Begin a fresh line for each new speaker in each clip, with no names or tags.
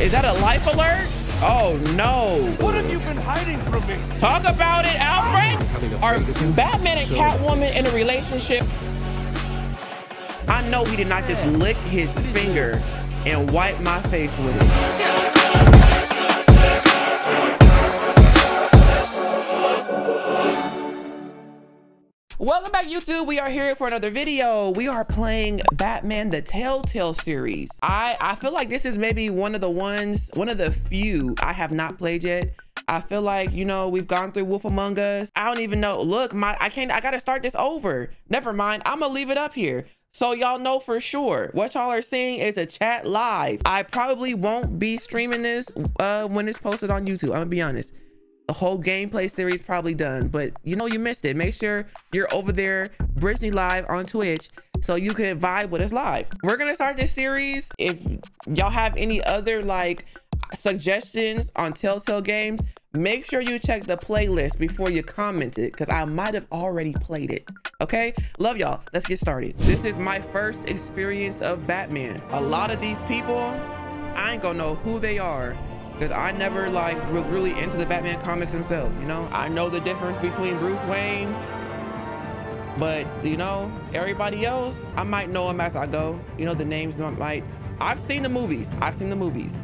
Is that a life alert? Oh no.
What have you been hiding from me?
Talk about it, Alfred. Are Batman and Catwoman in a relationship? I know he did not just lick his finger and wipe my face with it. Welcome back YouTube. We are here for another video. We are playing Batman the Telltale series. I I feel like this is maybe one of the ones, one of the few I have not played yet. I feel like, you know, we've gone through Wolf Among Us. I don't even know. Look, my I can't I gotta start this over. Never mind. I'm gonna leave it up here. So y'all know for sure what y'all are seeing is a chat live. I probably won't be streaming this uh when it's posted on YouTube. I'm gonna be honest the whole gameplay series probably done but you know you missed it. Make sure you're over there Britani live on twitch so you can vibe with us live. We're gonna start this series. If y'all have any other like suggestions on telltale games make sure you check the playlist before you comment it because i might have already played it. Okay? Love y'all. Let's get started. This is my first experience of batman. A lot of these people i ain't gonna know who they are because I never like was really into the Batman comics themselves, you know? I know the difference between Bruce Wayne, but you know, everybody else, I might know them as I go. You know, the names might, I've seen the movies, I've seen the movies.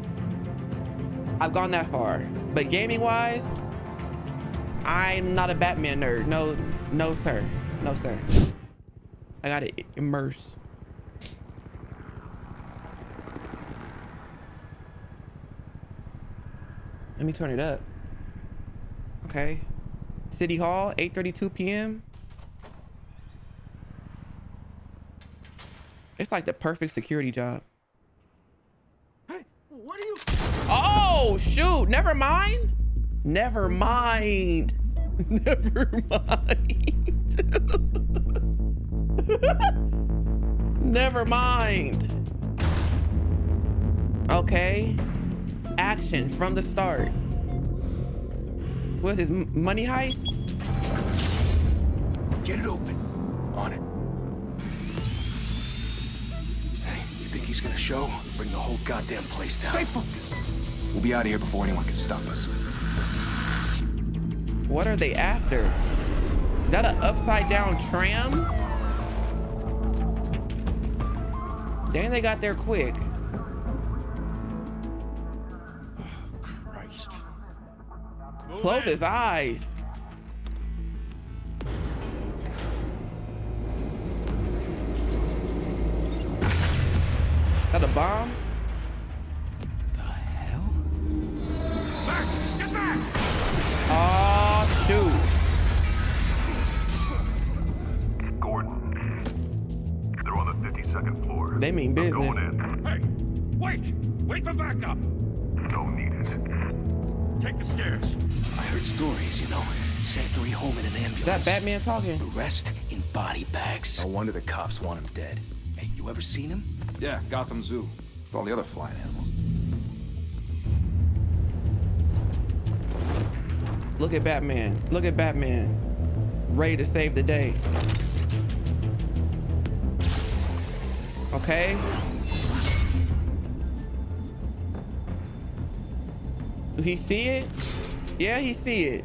I've gone that far, but gaming wise, I'm not a Batman nerd. No, no, sir. No, sir. I gotta immerse. Let me turn it up. Okay. City Hall, 8.32 p.m. It's like the perfect security job.
Hey, what are you?
Oh, shoot. Never mind. Never mind. Never mind. Never mind. Okay action from the start. What's this, money heist?
Get it open. On it. Hey, you think he's gonna show? Bring the whole goddamn place down. Stay focused.
We'll be out of here before anyone can stop us.
What are they after? Is that an upside down tram? Dang, they got there quick. Close his eyes. That a bomb?
The hell? Back! Get back!
Oh,
shoot. Gordon. They're on the 52nd floor.
They mean business.
I'm going in.
Hey, wait! Wait for backup!
Don't need it.
Take the stairs.
I heard stories, you know. Sent three home in an ambulance.
Is that Batman talking?
The rest in body bags.
No wonder the cops want him dead.
Hey, you ever seen him?
Yeah, Gotham Zoo. With all the other flying animals.
Look at Batman. Look at Batman. Ready to save the day. Okay. Do he see it? Yeah, he see it.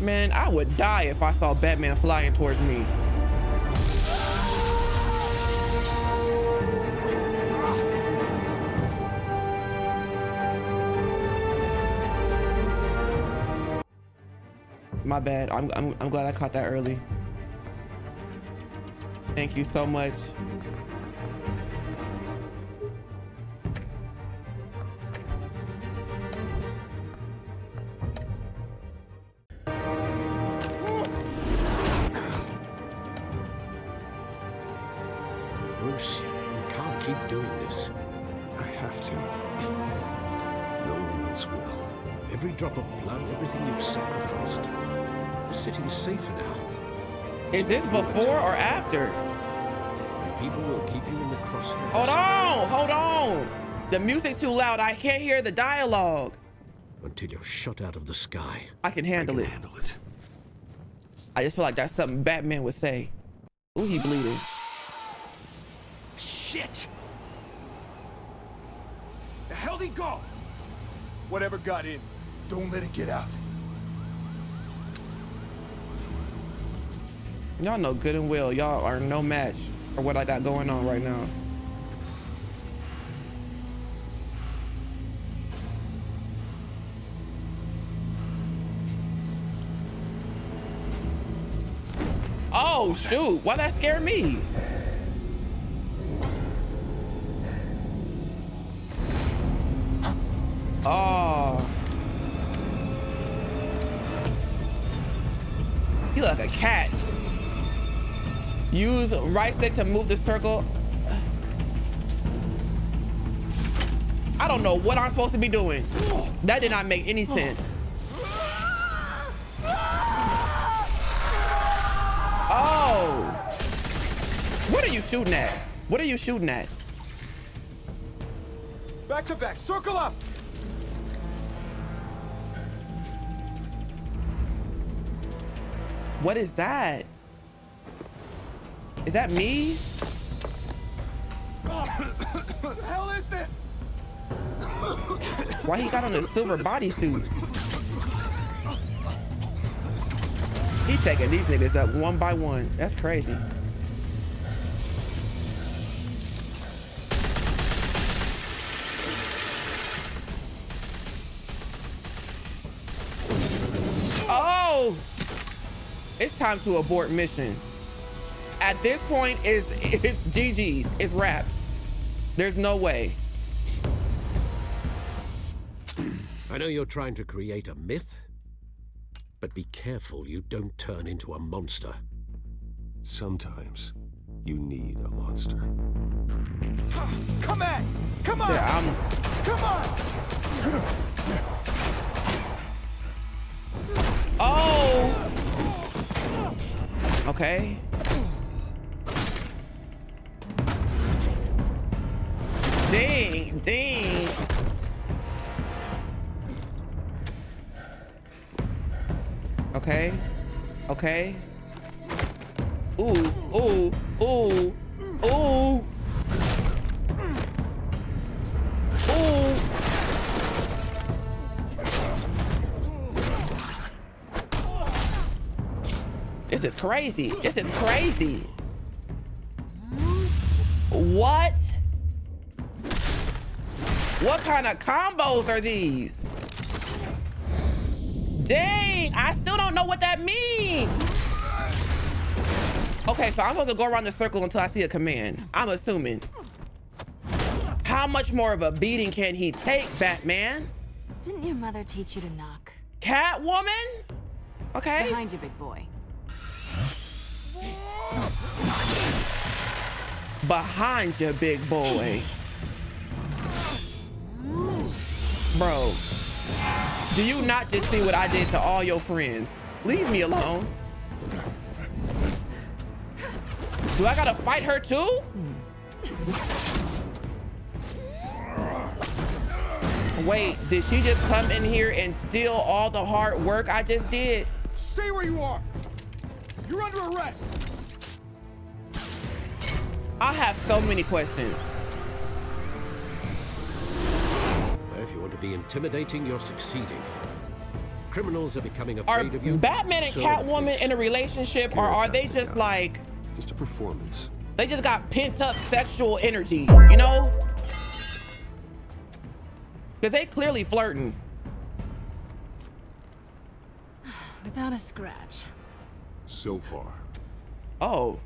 Man, I would die if I saw Batman flying towards me. My bad. I'm, I'm, I'm glad I caught that early. Thank you so much.
Is
this before or after?
People will keep you in the crosshairs.
Hold on, hold on. The music too loud. I can't hear the dialogue.
Until you're shot out of the sky.
I can handle
I
it.
handle it.
I just feel like that's something Batman would say. Ooh, he bleeding.
Shit! The hell'd he go? Whatever got in, don't let it get out.
Y'all know good and well y'all are no match for what I got going on right now. Oh shoot, why that scare me? Oh. You like a cat. Use right stick to move the circle. I don't know what I'm supposed to be doing. That did not make any sense. Oh. What are you shooting at? What are you shooting at?
Back to back, circle up!
What is that? Is that me?
What the hell is this?
Why he got on a silver bodysuit? He taking these niggas up one by one. That's crazy. Oh! It's time to abort mission. At this point, it's, it's GG's. It's wraps. There's no way.
I know you're trying to create a myth, but be careful you don't turn into a monster.
Sometimes you need a monster.
Come at! Come on!
Yeah, I'm.
Come on!
Oh! Okay. Dang, dang. Okay. Okay. Ooh, ooh, ooh, ooh. Ooh. This is crazy. This is crazy. What? What kind of combos are these? Dang, I still don't know what that means. Okay, so I'm supposed to go around the circle until I see a command. I'm assuming. How much more of a beating can he take, Batman?
Didn't your mother teach you to knock?
Catwoman? Okay.
Behind you, big boy.
behind you, big boy. Bro, do you not just see what I did to all your friends? Leave me alone. Do I gotta fight her too? Wait, did she just come in here and steal all the hard work I just did?
Stay where you are! You're under arrest!
I have so many questions.
If you want to be intimidating, you're succeeding. Criminals are becoming
Are
of you.
Batman and
so
Catwoman in a relationship, or are they just like
Just a performance.
they just got pent up sexual energy, you know? Because they clearly flirting.
Without a scratch.
So far,
Oh,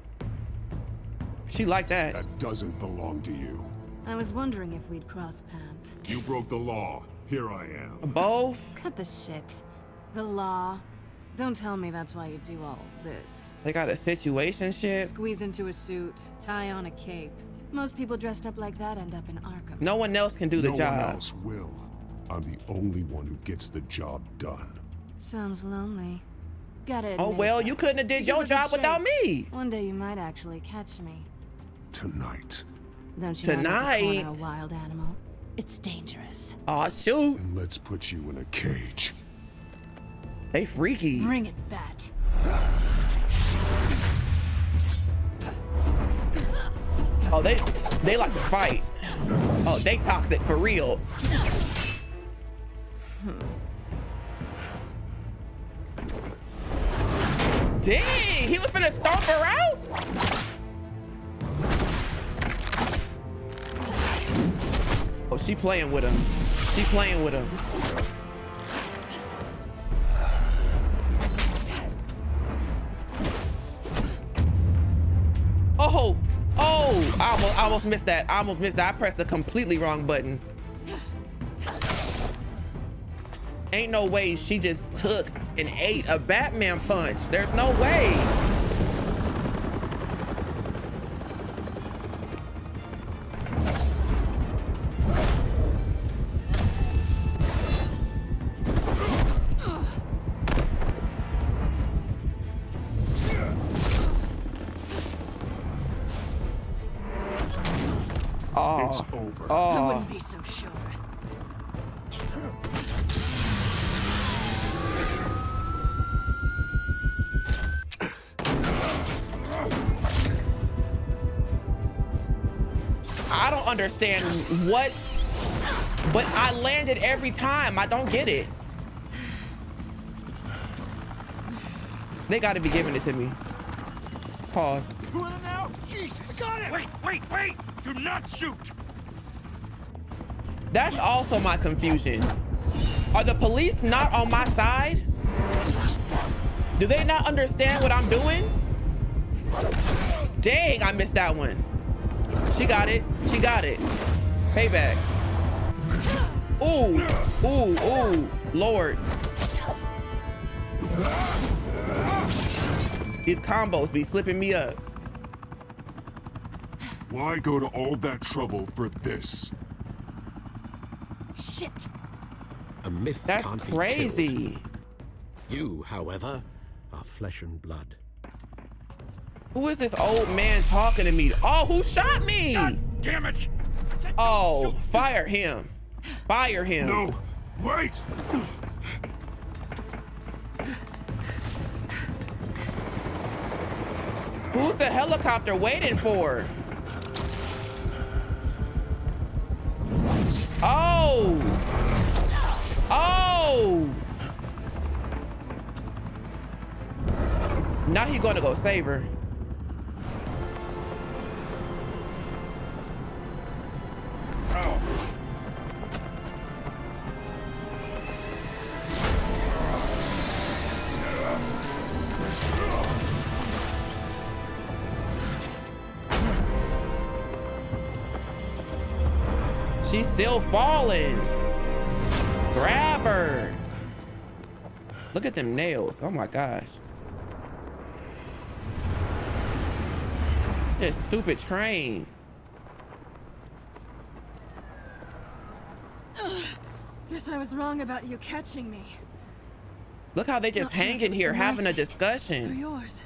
she like that.
that doesn't belong to you.
I was wondering if we'd cross paths.
You broke the law. Here I am.
Both.
Cut the shit. The law. Don't tell me that's why you do all this.
They got a situation shit.
Squeeze into a suit, tie on a cape. Most people dressed up like that end up in Arkham.
No one else can do the
no
job.
one else will. I'm the only one who gets the job done.
Sounds lonely. Got it.
Oh well, you couldn't have did
give
your job without me.
One day you might actually catch me.
Tonight.
Don't you know not to
Tonight.
a wild animal? It's dangerous.
Oh shoot,
And let's put you in a cage.
they freaky.
Bring it, Bat.
Oh, they they like to fight. Oh, they toxic for real. Dang, he was finna stomp her out? Oh, she playing with him. She playing with him. Oh, oh, I almost, I almost missed that. I almost missed that. I pressed the completely wrong button. Ain't no way she just took and ate a Batman punch. There's no way. Understand what, but I landed every time. I don't get it. They got to be giving it to me. Pause. Jesus. Got it.
Wait, wait, wait! Do not shoot!
That's also my confusion. Are the police not on my side? Do they not understand what I'm doing? Dang, I missed that one. She got it. She got it. Payback. Ooh, ooh, ooh, Lord. These combos be slipping me up.
Why go to all that trouble for this?
Shit.
A myth
That's
can't be
crazy.
You, however, are flesh and blood.
Who is this old man talking to me? Oh, who shot me?
Damn it!
Oh, fire him. Fire him.
No! Wait!
Who's the helicopter waiting for? Oh! Oh! Now he's gonna go save her. Still falling. Grab her. Look at them nails. Oh my gosh. This stupid train.
Guess I was wrong about you catching me.
Look how they just
Not sure
hanging here having a discussion.
yours.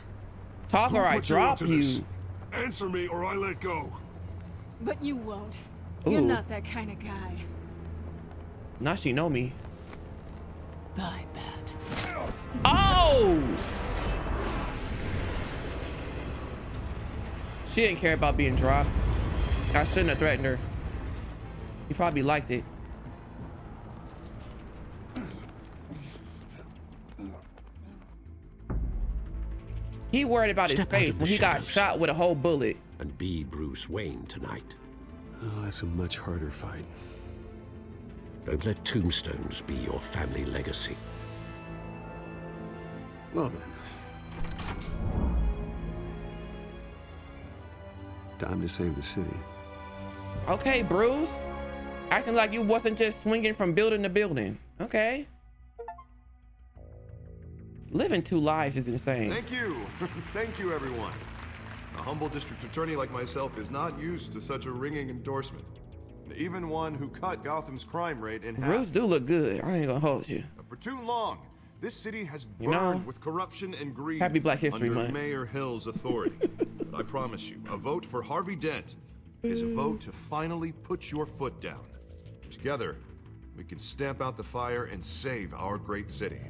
Talk or
Who
I
put you
drop
to
you.
Answer me or I let go.
But you won't. You're
Ooh.
not that kind of guy.
Now she know me.
Bye, Bat.
Oh! She didn't care about being dropped. I shouldn't have threatened her. He probably liked it. He worried about his
Step out
face when he got shot with a whole bullet.
And be Bruce Wayne tonight.
Oh, that's a much harder fight.
Don't let tombstones be your family legacy.
Well then. Time to save the city.
Okay, Bruce. Acting like you wasn't just swinging from building to building. Okay. Living two lives is insane.
Thank you. Thank you, everyone. A humble district attorney like myself is not used to such a ringing endorsement. Even one who cut Gotham's crime rate in half.
Bruce do look good. I ain't gonna hold you.
For too long, this city has burned
You know,
with corruption and greed.
Happy Black History
under
Month.
Mayor Hill's authority. but I promise you, a vote for Harvey Dent is a vote to finally put your foot down. Together, we can stamp out the fire and save our great city.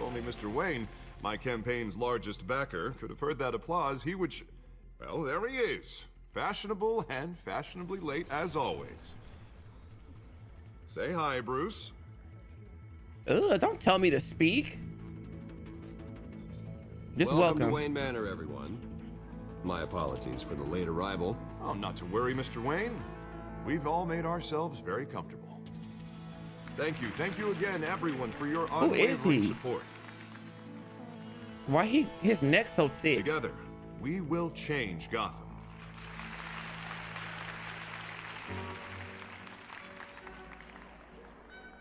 If only Mr. Wayne, my campaign's largest backer, could have heard that applause, he would. Sh- Well, there he is. Fashionable and fashionably late as always. Say hi, Bruce.
Ugh, don't tell me to speak. Just
welcome,
welcome.
to Wayne Manor, everyone. My apologies for the late arrival.
Oh, not to worry, Mr. Wayne. We've all made ourselves very comfortable. Thank you, thank you again, everyone, for your
Who is
unwavering
he?
support.
Why he his neck so thick?
Together, we will change Gotham.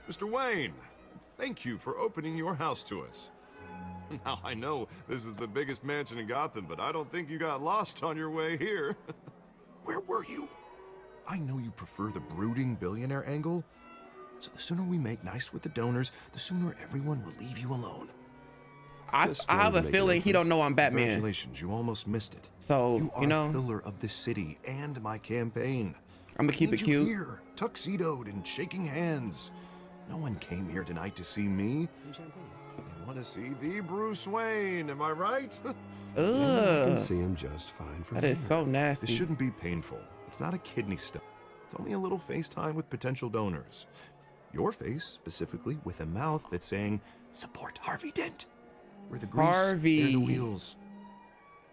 Mr. Wayne, thank you for opening your house to us. Now, I know this is the biggest mansion in Gotham, but I don't think you got lost on your way here. Where were you? I know you prefer the brooding billionaire angle, so the sooner we make nice with the donors, the sooner everyone will leave you alone.
I, I have a feeling he don't know I'm Batman.
Congratulations, you almost missed it.
So
You are
you know,
a pillar of this city and my campaign.
I'm gonna keep it cute.
Here, tuxedoed and shaking hands. No one came here tonight to see me. They want to see the Bruce Wayne. Am I right?
I can
Ugh,
see him just fine from
that is
here.
so
this
nasty.
shouldn't be painful. It's not a kidney stone. It's only a little FaceTime with potential donors. Your face, specifically, with a mouth that's saying, "Support Harvey Dent." We're the grease, they're the wheels,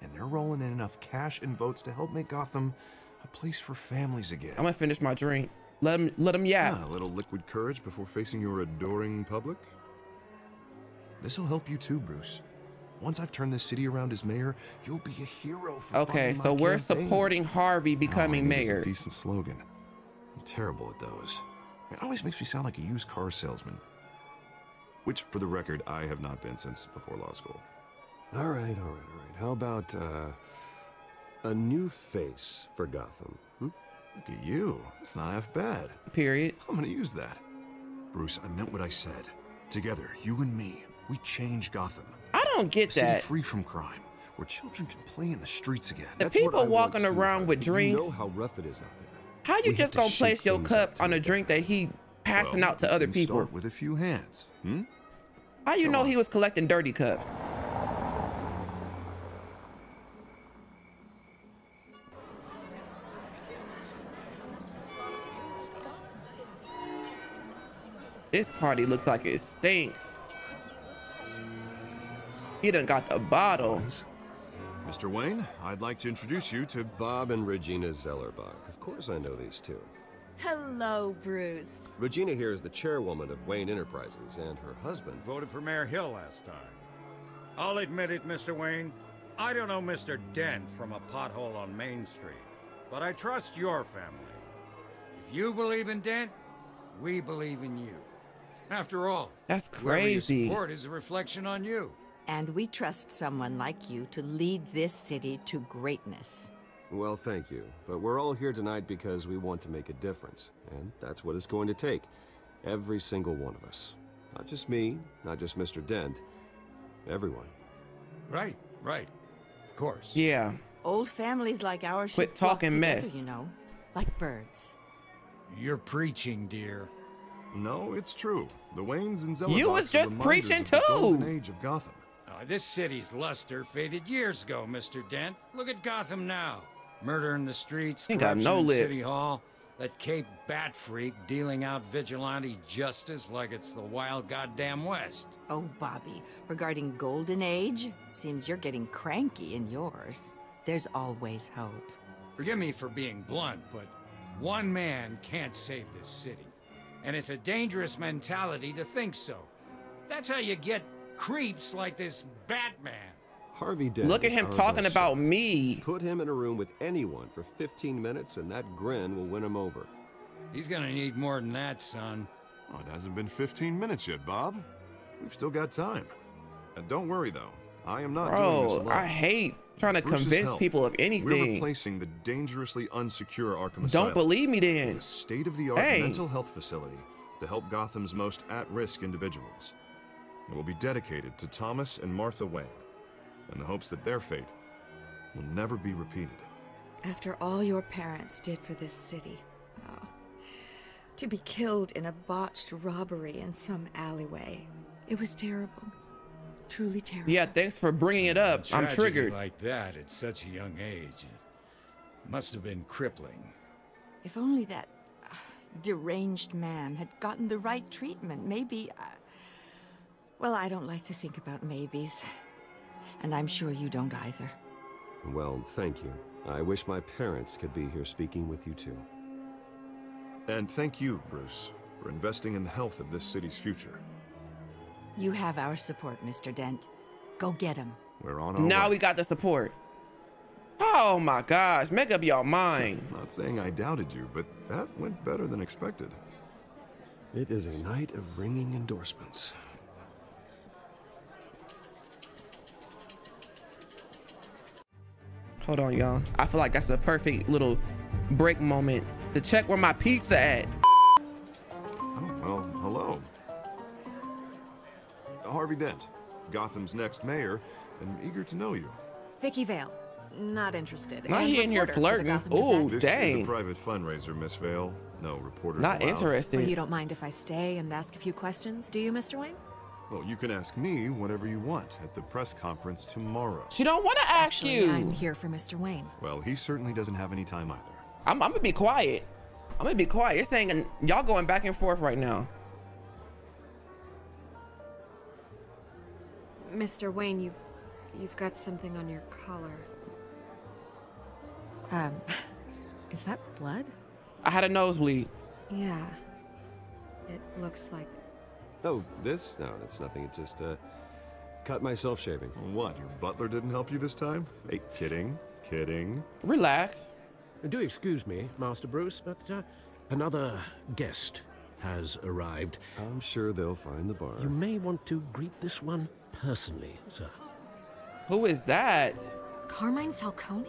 and they're rolling in enough cash and votes to help make Gotham a place for families again.
I'm gonna finish my drink. Let him let him yap.
Ah, a little liquid courage before facing your adoring public. This'll help you too, Bruce. Once I've turned this city around as mayor, you'll be a hero for
Okay, so we're
campaign.
supporting Harvey
I
becoming
a
mayor.
decent slogan. I'm terrible at those. It always makes me sound like a used car salesman. Which, for the record, I have not been since before law school.
All right, all right, all right. How about uh, a new face for Gotham? Hmm?
Look at you. It's not half bad.
Period.
I'm gonna use that. Bruce, I meant what I said. Together, you and me, we change Gotham.
I don't
A
get
city
that.
free from crime, where children can play in the streets again.
The
That's
people
I
walking around
but
with
You know how rough it is out there.
How you
We
just gonna place your cup on a drink that he passing
Well,
out to other people?
Start with a few hands. Hmm?
How you
Come
know
on.
he was collecting dirty cups? This party looks like it stinks. He done got the bottle.
Mr. Wayne, I'd like to introduce you to
Bob and Regina Zellerbach. Of course I know these two.
Hello, Bruce.
Regina here is the chairwoman of Wayne Enterprises, and her husband.
Voted for Mayor Hill last time. I'll admit it, Mr. Wayne. I don't know Mr. Dent from a pothole on Main Street, but I trust your family. If you believe in Dent, we believe in you. After all,
That's
whoever you
crazy.
support is a reflection on you.
And we trust someone like you to lead this city to greatness.
Well, thank you. But we're all here tonight because we want to make a difference. And that's what it's going to take. Every single one of us. Not just me, not just Mr. Dent. Everyone.
Right, right. Of course.
Yeah.
Old families like ours
Quit
should flock
talking
together,
mess.
you know, like birds.
You're preaching, dear.
No, it's true. The Waynes and Zellerbachs
You was
are
just
reminders
preaching
of the golden
too.
age of Gotham.
Uh, this city's luster faded years ago, Mr. Dent. Look at Gotham now. Murder in the streets,
Ain't got
corruption
no
in City. Hall, that Cape Bat freak dealing out vigilante justice like it's the wild goddamn West.
Oh, Bobby, regarding Golden Age, seems you're getting cranky in yours. There's always hope.
Forgive me for being blunt, but one man can't save this city. And it's a dangerous mentality to think so. That's how you get creeps like this Batman.
Harvey Dent.
Look at him talking
best
about me.
Put him in a room with anyone for 15 minutes, and that grin will win him over.
He's gonna need more than that, son.
Oh, it hasn't been 15 minutes yet, Bob. We've still got time. And don't worry, though. I am not doing this
Bro,
alone.
I hate trying to
Bruce's
convince
help.
people of anything.
We're
anything.
replacing the dangerously unsecure Arkham
Don't
Asylum
believe me
with
then.
state-of-the-art
Hey.
mental health facility to help Gotham's most at-risk individuals. It will be dedicated to Thomas and Martha Wayne, in the hopes that their fate will never be repeated.
After all your parents did for this city. Oh, to be killed in a botched robbery in some alleyway. It was terrible.
truly terrible.
Yeah, thanks for bringing it up. I'm triggered.
like that at such a young age it must have been crippling.
If only that uh, deranged man had gotten the right treatment, maybe. Uh, well, I don't like to think about maybes. And I'm sure you don't either.
Well, thank you. I wish my parents could be here speaking with you too.
And thank you, Bruce, for investing in the health of this city's future.
You have our support, Mr. Dent. Go get him.
We're on our
Now
way.
we got the support. Oh my gosh, make up your mind.
Not saying I doubted you, but that went better than expected.
It is a night of ringing endorsements.
Hold on, y'all. I feel like that's a perfect little break moment to check where my pizza at.
Oh, well, hello. Harvey Dent, Gotham's next mayor, and eager to know you.
Vicki Vale. Not interested.
Not
and
he in here
reporter for the
flirting.
Gotham
Ooh,
Gazette.
This is a private fundraiser, Miss Vale. No reporters
Not
allowed.
interested.
Well, you don't mind if I stay and ask a few questions, do you, Mr. Wayne?
Well, you can ask me whatever you want at the press conference tomorrow.
She don't want to ask
Actually,
you.
I'm here for Mr. Wayne.
Well, he certainly doesn't have any time either.
I'm, I'm gonna be quiet. I'm gonna be quiet. You're saying y'all going back and forth right now.
Mr. Wayne, you've you've got something on your collar.
Um, is that blood?
I had a nosebleed.
Yeah. It looks like
Oh, this? No, that's nothing. It just, uh, cut myself shaving.
What, your butler didn't help you this time? Hey, kidding, kidding.
Relax.
Do excuse me, Master Bruce, but uh, another guest has arrived.
I'm sure they'll find the bar.
You may want to greet this one personally, sir.
Who is that?
Carmine Falcone?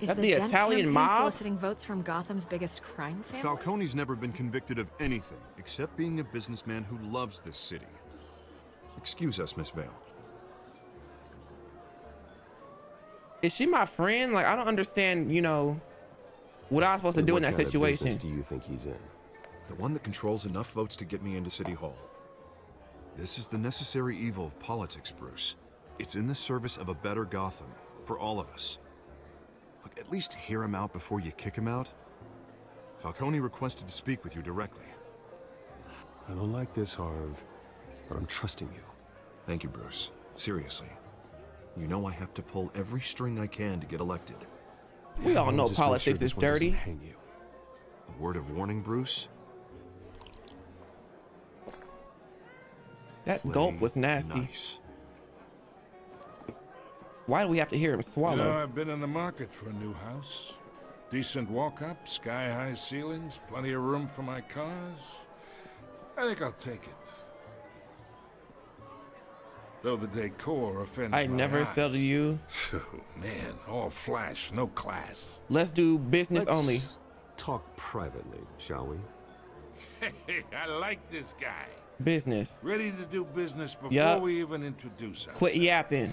Is
That
the,
the
Dent
Italian mob?
soliciting votes from Gotham's biggest crime family?
Falcone's never been convicted of anything except being a businessman who loves this city. Excuse us, Miss Vale.
Is she my friend? Like I don't understand. You know, what I'm supposed to do in that
kind of
situation.
business do you think he's in?
The one that controls enough votes to get me into City Hall. This is the necessary evil of politics, Bruce. It's in the service of a better Gotham, for all of us. Look, at least hear him out before you kick him out. Falcone requested to speak with you directly.
I don't like this, Harv, but I'm trusting you.
Thank you, Bruce. Seriously. You know I have to pull every string I can to get elected.
We all know
just make sure
politics is dirty.
Hang you.
A word of warning, Bruce?
That
Play
gulp was nasty.
Nice.
Why do we have to hear him swallow?
You know, I've been in the market for a new house. Decent walk up, sky high ceilings, plenty of room for my cars. I think I'll take it. Though the decor offends
I
my
never
eyes.
sell to you.
Oh, man, all flash, no class.
Let's do business
Let's
only.
talk privately, shall we?
Hey, I like this guy.
Business.
Ready to do business before
Yup.
we even introduce ourselves.
Quit yapping.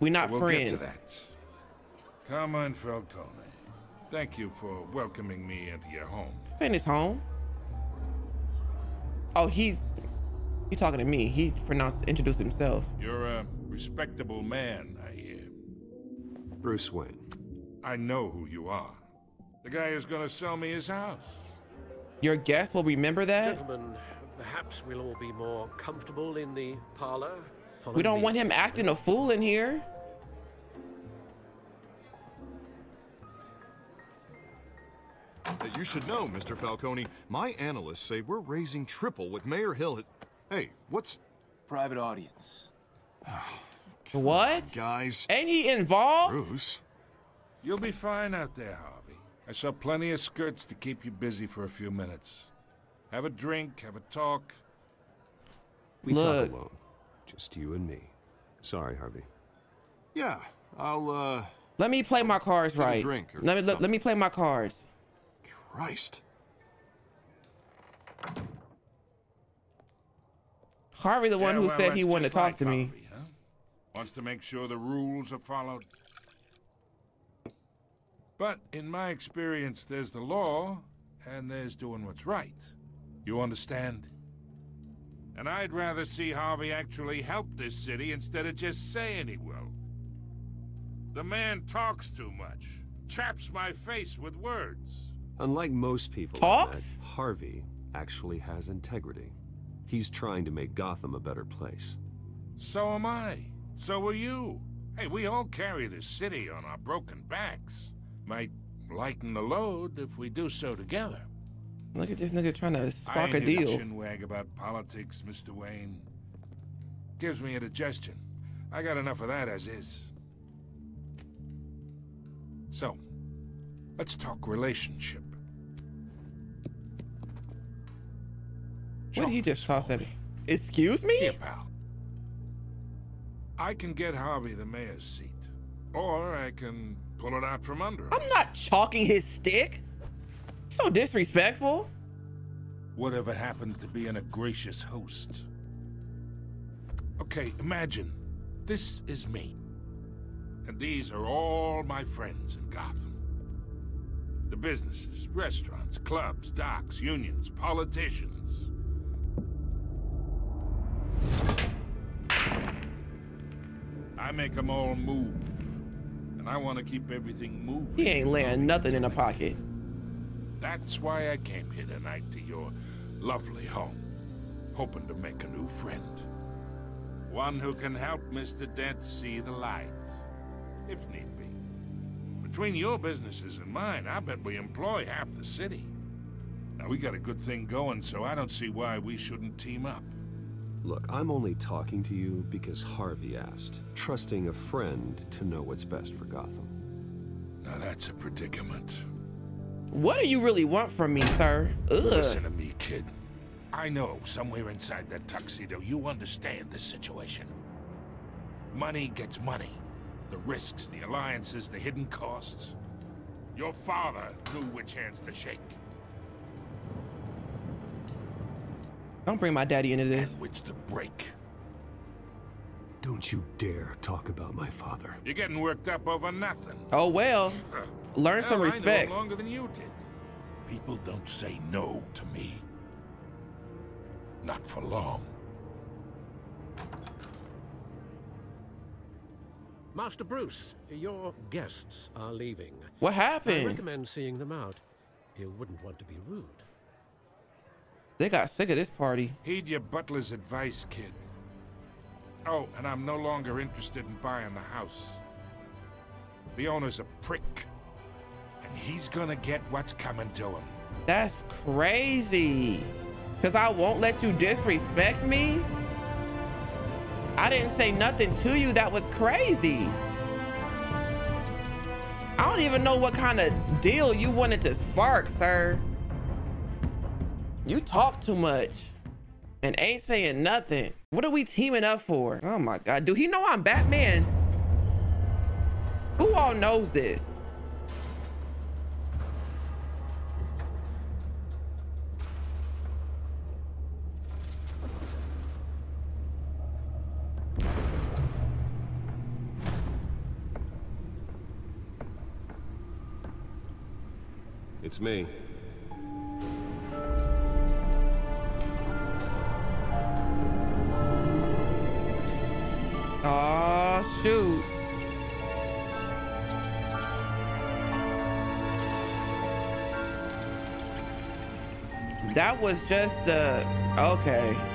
We not
we'll
friends.
get to that. Carmine Falcone, thank you for welcoming me into your home.
This ain't his home. Oh, he's he's talking to me. He pronounced introduced himself.
You're a respectable man, I hear.
Bruce Wayne.
I know who you are. The guy who's gonna sell me his house.
Your guest will remember that.
Gentlemen, perhaps we'll all be more comfortable in the parlor. Follow
We don't
me.
want him acting a fool in here.
You should know, Mr. Falcone, my analysts say we're raising triple what Mayor Hill has... Hey, what's...
Private audience.
What?
Guys.
Ain't he involved?
Bruce.
You'll be fine out there, Harvey. I saw plenty of skirts to keep you busy for a few minutes. Have a drink, have a talk.
We
Look.
talk alone. Just you and me. Sorry, Harvey.
Yeah, I'll, uh...
Let me play my cards right.
drink or
let me let, let me play my cards.
Christ.
Harvey, the one
Yeah,
who
well,
said he wanted to talk
like
to me.
Harvey, huh? Wants to make sure the rules are followed. But in my experience, there's the law, and there's doing what's right. You understand? And I'd rather see Harvey actually help this city instead of just saying he will. The man talks too much, chaps my face with words.
Unlike most people,
Talks?
Met, Harvey actually has integrity. He's trying to make Gotham a better place.
So am I. So are you. Hey, we all carry this city on our broken backs. Might lighten the load if we do so together.
Look at this nigga trying to spark
I
a
ain't here to
deal.
chinwag about politics, Mr. Wayne. Gives me indigestion. I got enough of that as is. So, let's talk relationship.
What did he just toss at me? Excuse me?
Here, pal. I can get Harvey the mayor's seat. Or I can pull it out from under him.
I'm not chalking his stick. So disrespectful.
Whatever happened to being a gracious host? Okay, imagine. This is me. And these are all my friends in Gotham. The businesses, restaurants, clubs, docks, unions, politicians. I make them all move. And I want to keep everything moving.
He ain't laying nothing in a pocket.
That's why I came here tonight to your lovely home, hoping to make a new friend. One who can help Mr. Dent see the light, if need be. Between your businesses and mine, I bet we employ half the city. Now, we got a good thing going, so I don't see why we shouldn't team up.
Look, I'm only talking to you because Harvey asked, trusting a friend to know what's best for Gotham.
Now that's a predicament.
What do you really want from me, sir? Ugh.
Listen to me, kid. I know somewhere inside that tuxedo you understand this situation. Money gets money. The risks, the alliances, the hidden costs. Your father knew which hands to shake.
Don't bring my daddy into this.
And which to break.
Don't you dare talk about my father.
You're getting worked up over nothing.
Oh well. Learn some
Hell, I knew
respect.
longer than you did. People don't say no to me. Not for long.
Master Bruce, your guests are leaving.
What happened?
I recommend seeing them out. You wouldn't want to be rude.
They got sick of this party.
Heed your butler's advice, kid. Oh, and I'm no longer interested in buying the house. The owner's a prick. He's gonna get what's coming to him.
That's crazy. Cause I won't let you disrespect me. I didn't say nothing to you that was crazy. I don't even know what kind of deal you wanted to spark, sir. You talk too much and ain't saying nothing. What are we teaming up for? Oh my God. Do he know I'm Batman? Who all knows this?
It's me.
Oh shoot. That was just the okay.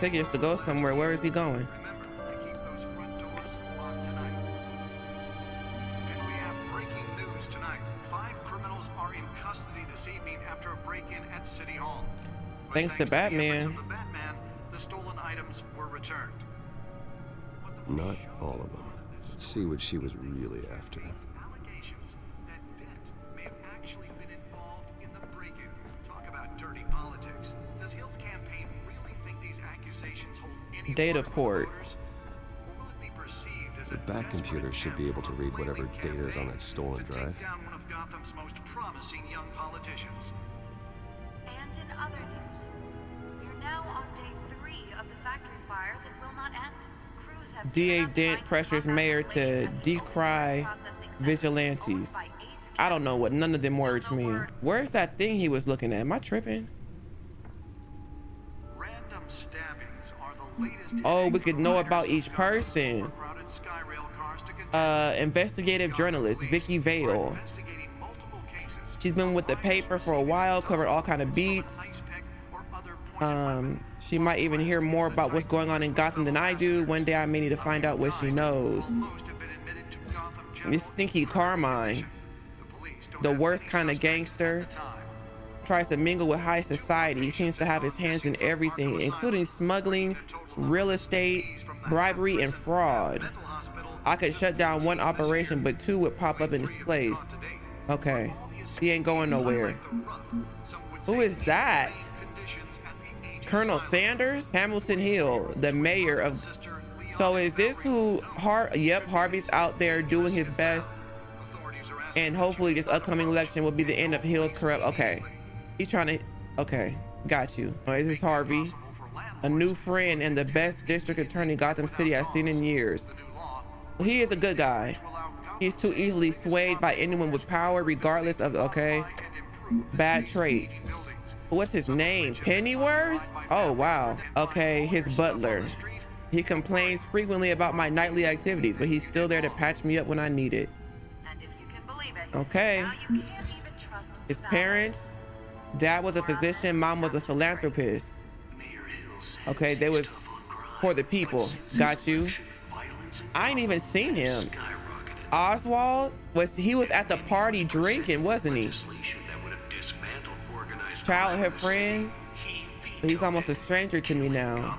Tickets to go somewhere. Where is he going?
to keep those front doors locked tonight. And we have breaking news tonight. Five criminals are in custody this evening after a break-in at City Hall. But
Thanks to
the
Batman.
of the Batman, the stolen items were returned.
Not all of them. Let's see what she was really after.
Data port.
voters? Or will it be perceived
The back computer should be able to read whatever data is on that stolen drive.
Down one of Gotham's most promising young politicians.
And in other news, we're now on day three of the factory fire that will not end. Crews have
DA Dent pressures mayor to decry vigilantes. I don't know what none of them words mean. Where's that thing he was looking at? Am I tripping? Oh, we could know about each person. Uh, investigative journalist Vicki Vale. She's been with the paper for a while, covered all kind of beats. Um, she might even hear more about what's going on in Gotham than I do. One day I may need to find out what she knows. This stinky Carmine, the worst kind of gangster, tries to mingle with high society. He seems to have his hands in everything, including smuggling, real estate, bribery, and fraud. I could shut down one operation, but two would pop up in his place. Okay, he ain't going nowhere. Who is that? Colonel Sanders? Hamilton Hill, the mayor of. So is this who Har? Yep, Harvey's out there doing his best. And hopefully this upcoming election will be the end of Hill's corrupt. Okay. He's trying to. Okay. Got you. Oh, this is Harvey. A new friend and the best district attorney Gotham City I've seen in years. He is a good guy. He's too easily swayed by anyone with power, regardless of. Okay. Bad trait. What's his name? Pennyworth? Oh, wow. Okay, his butler. He complains frequently about my nightly activities, but he's still there to patch me up when I need it. Okay. His parents, dad was a physician, mom was a philanthropist. Okay, they was for the people. Got you. I ain't even seen him. Oswald was he was at the party drinking, wasn't he? Childhood friend. He's almost a stranger to me now.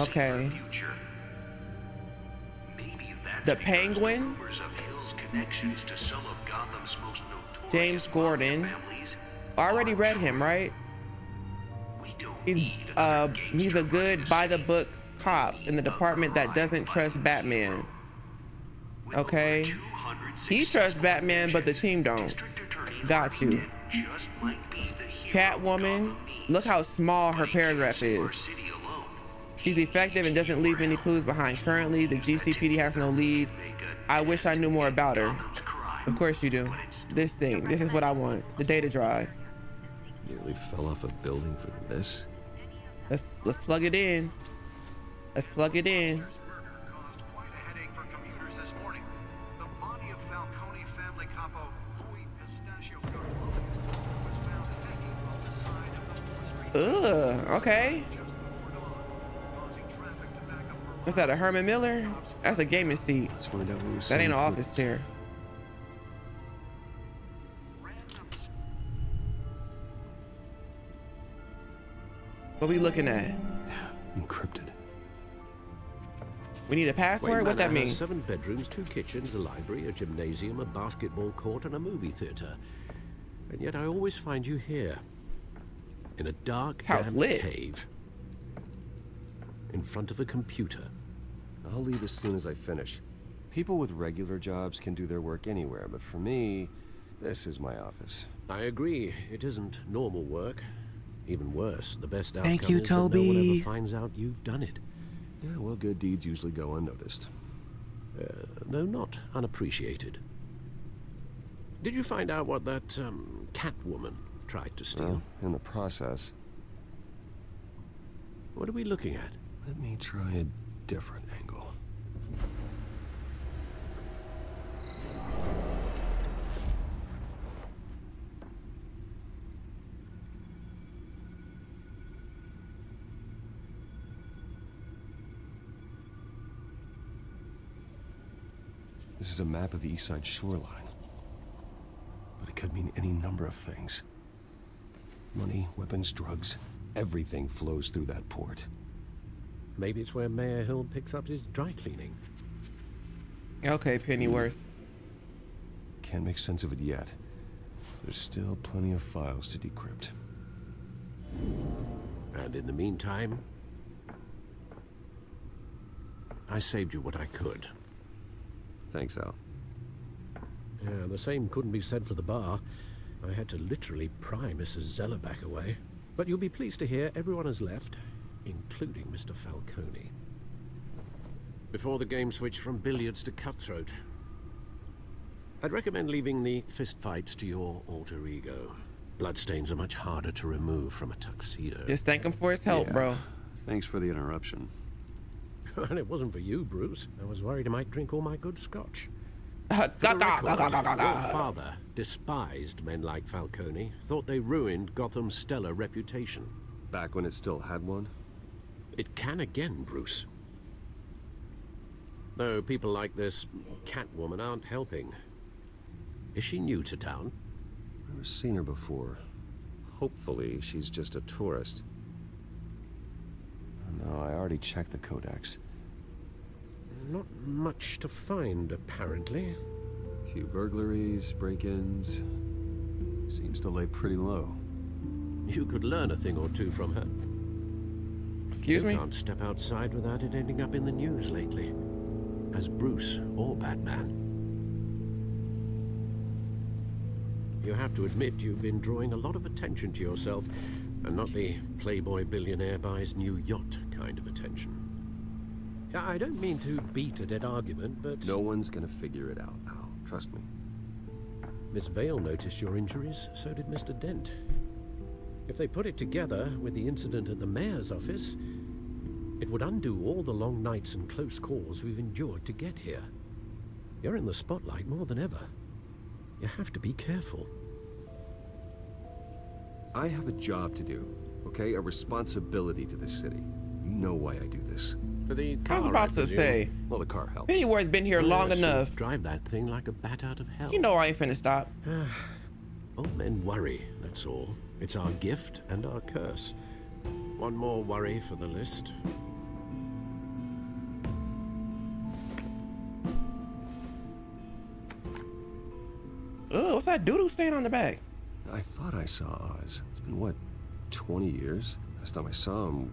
Okay. The Penguin. James Gordon. I already read him, right? He's uh he's a good by the book cop in the department that doesn't trust Batman. Okay. He trusts Batman, but the team don't. Got you. Catwoman. Look how small her paragraph is. She's effective and doesn't leave any clues behind. Currently, the GCPD has no leads. I wish I knew more about her. Of course you do. This thing, this is what I want. The data drive.
Nearly fell off a building for this.
Let's let's plug it in. Let's plug it in. Ugh, okay. What's that, a Herman Miller? That's a gaming seat. That ain't an office chair. What are we looking at?
Encrypted.
We need a password?
Wayne
what that
Manor
mean?
seven bedrooms, two kitchens, a library, a gymnasium, a basketball court, and a movie theater. And yet I always find you here. In a dark,
House
damp
lit.
cave. In front of a computer.
I'll leave as soon as I finish. People with regular jobs can do their work anywhere, but for me, this is my office.
I agree. It isn't normal work. Even worse, the best outcome
Thank you,
is that no one
Toby.
ever finds out you've done it.
Yeah, well, good deeds usually go unnoticed.
Uh, though not unappreciated. Did you find out what that um, Catwoman tried to steal?
Well, in the process,
What are we looking at?
let me try a different angle. This is a map of the East Side shoreline. But it could mean any number of things. Money, weapons, drugs, everything flows through that port.
Maybe it's where Mayor Hill picks up his dry cleaning.
Okay, Pennyworth.
Can't make sense of it yet. There's still plenty of files to decrypt.
And in the meantime, I saved you what I could.
Thanks, so.
Yeah, the same couldn't be said for the bar. I had to literally pry Mrs. Zeller back away. But you'll be pleased to hear everyone has left, including Mr. Falcone. Before the game switched from billiards to cutthroat. I'd recommend leaving the fistfights to your alter ego. Bloodstains are much harder to remove from a tuxedo.
Just thank him for his help,
Yeah.
bro.
Thanks for the interruption.
And it wasn't for you, Bruce. I was worried I might drink all my good scotch.
Uh,
record, your father despised men like Falcone, thought they ruined Gotham's stellar reputation.
Back when it still had one?
It can again, Bruce. Though people like this Catwoman aren't helping. Is she new to town?
I've seen her before. Hopefully, she's just a tourist. No, I already checked the codex.
Not much to find, apparently.
A Few burglaries, break-ins. Seems to lay pretty low.
You could learn a thing or two from her.
Excuse
you
me?
can't step outside without it ending up in the news lately. As Bruce or Batman. You have to admit you've been drawing a lot of attention to yourself, and not the playboy billionaire buys new yacht kind of attention. I don't mean to beat a dead argument, but...
No one's gonna figure it out, Al. Trust me.
Miss Vale noticed your injuries, so did Mr. Dent. If they put it together with the incident at the mayor's office, it would undo all the long nights and close calls we've endured to get here. You're in the spotlight more than ever. You have to be careful.
I have a job to do, okay? A responsibility to this city. You know why I do this.
For the
I was
car,
about to say,
Well, the car helps.
Pennyworth's been here long
Yes, you
enough.
Drive that thing like a bat out of hell.
You know I ain't finna stop.
Old men worry, that's all. It's our gift and our curse. One more worry for the list.
Ugh, what's that doodle stain on the back?
I thought I saw Oz. It's been, what, 20 years? Last time I saw him,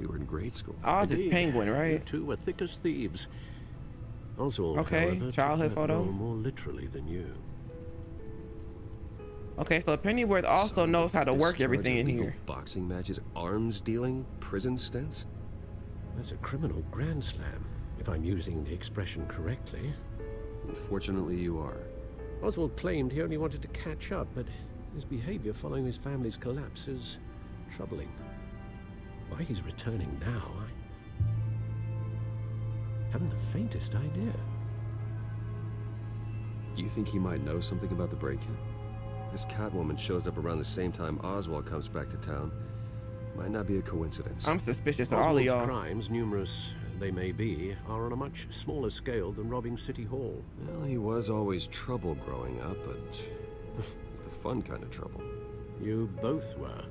we were in grade school.
Oz is
Indeed.
penguin,
You
right?
two were thick as thieves. Oswald,
Okay,
however,
childhood photo.
role more literally than you.
Okay, so Pennyworth also knows how to work everything in here.
Boxing matches, arms dealing, prison stints.
That's a criminal grand slam, if I'm using the expression correctly.
Unfortunately, you are.
Oswald claimed he only wanted to catch up, but his behavior following his family's collapse is troubling. Why he's returning now, I haven't the faintest idea.
Do you think he might know something about the break-in? This Catwoman shows up around the same time Oswald comes back to town. Might not be a coincidence.
I'm suspicious of all
Oswald's
y'all.
crimes, numerous they may be, are on a much smaller scale than robbing City Hall.
Well, he was always trouble growing up, but it was the fun kind of trouble.
You both were.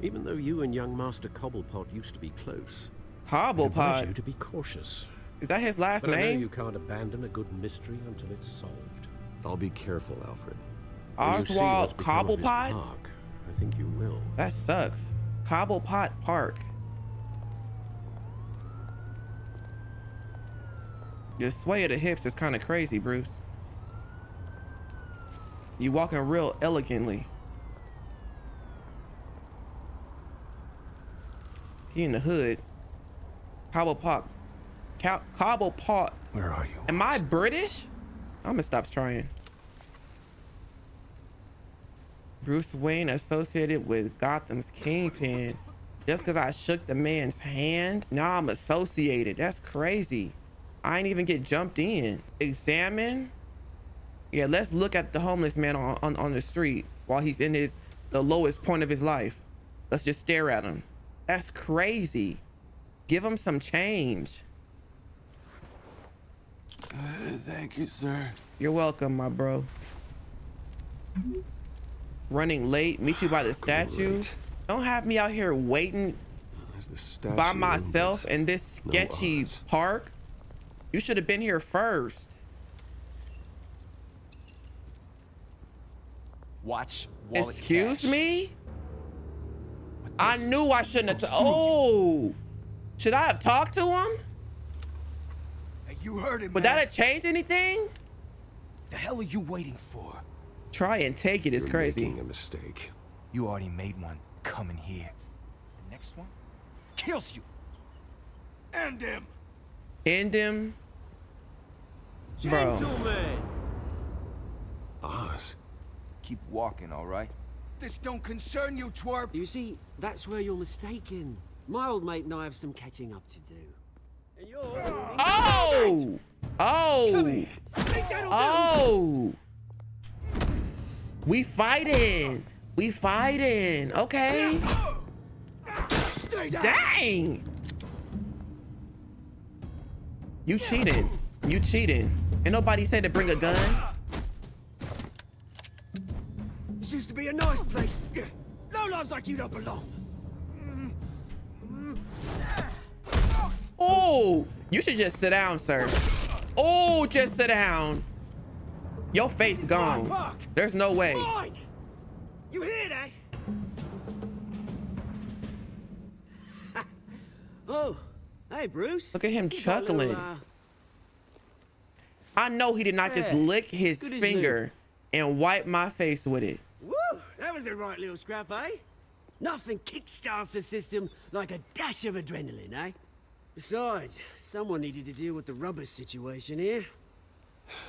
Even though you and young Master Cobblepot used to be close. I advise
Cobblepot.
you to be cautious.
Is that his last
But I know you can't abandon a good mystery until it's solved.
I'll be careful, Alfred.
When you see what's
Oswald
become of his
Cobblepot?
park, I think you will.
That sucks. Cobblepot Park. Your sway of the hips is kind of crazy, Bruce. You walking real elegantly. He in the hood. Cobble Park. Cow Park.
Where are you?
Am I British? I'm gonna stop trying. Bruce Wayne associated with Gotham's Kingpin. Just because I shook the man's hand, now I'm associated. That's crazy. I ain't even get jumped in. Examine. Yeah, let's look at the homeless man on, on, on the street while he's in his the lowest point of his life. Let's just stare at him. That's crazy. Give him some change.
thank you, sir.
You're welcome, my bro. Running late, meet you by the statue.
Great.
Don't have me out here waiting
There's the statue.
by myself in this sketchy
Oz.
park. You should have been here first.
Watch
Excuse
cash.
me? I knew I shouldn't have.
Oh,
Oh, should I have talked to him?
Hey,
You heard it,
Would
man.
that have changed anything?
The hell are you waiting for?
Try and take it. it is
You're
crazy.
making a mistake.
You already made one coming here. The next one kills you.
End him.
End him. Bro.
Oz.
Keep walking, all right? This don't concern you, twerp.
You see, that's where you're mistaken. My old mate and I have some catching up to do. And you're...
Oh! Oh! Oh! We fighting. We fighting. Okay. Dang! You cheating. You cheating. Ain't nobody said to bring a gun.
Nice place. No lives like you don't belong.
Oh, you should just sit down, sir. Oh, just sit down. Your face gone. There's no way.
Mine! You hear that? oh, hey, Bruce.
Look at him
You a little,
chuckling.
uh,
I know he did not just lick his
good
finger and wipe my face with it.
Woo! Was a right little scrap, eh? Nothing kickstarts the system like a dash of adrenaline, eh? Besides, someone needed to deal with the rubber situation here.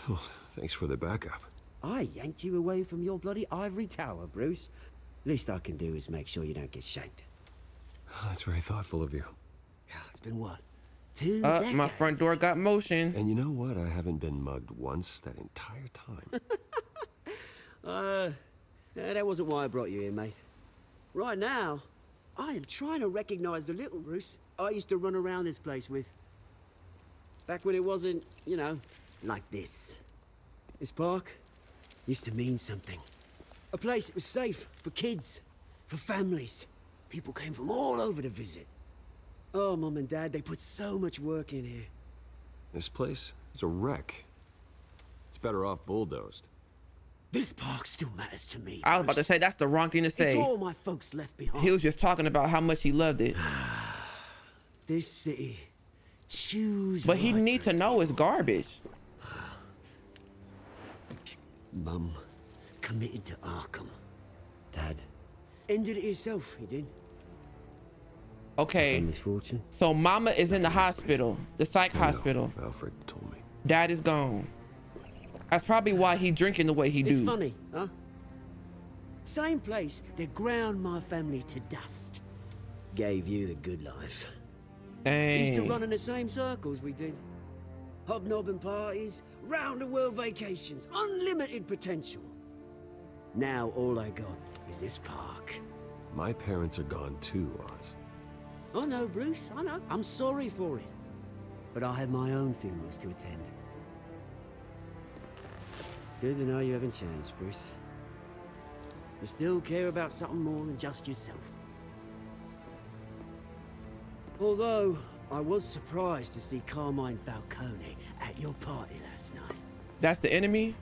Oh, thanks for the backup.
I yanked you away from your bloody ivory tower, Bruce. Least I can do is make sure you don't get shanked.
Oh, that's very thoughtful of you.
Yeah, It's been what? Two
Uh,
decades?
my front door got motion.
And you know what? I haven't been mugged once that entire time.
Uh, that wasn't why I brought you here, mate. Right now, I am trying to recognize the little Bruce I used to run around this place with. Back when it wasn't, you know, like this. This park used to mean something. A place that was safe for kids, for families. People came from all over to visit. Oh, Mum and Dad, they put so much work in here.
this place is a wreck. It's better off bulldozed.
This park still matters to me.
I was about to say that's the wrong thing to say.
It's all my folks left behind.
He was just talking about how much he loved it.
This city choose
But he need to know it's garbage.
Mum committed to Arkham. Dad ended it himself, he did.
Okay. So mama is in the hospital, the psych hospital.
Alfred told me.
Dad is gone. That's probably why he drinking the way he
It's
do.
funny, huh? Same place that ground my family to dust. Gave you the good life. Used to run in the same circles we did. Hobnobbing parties, round the world vacations, unlimited potential. Now all I got is this park.
My parents are gone too, Oz.
I know, Bruce, I know. I'm sorry for it. But I have my own funerals to attend. Good to know you haven't changed, Bruce. You still care about something more than just yourself. Although, I was surprised to see Carmine Falcone at your party last night.
That's the enemy?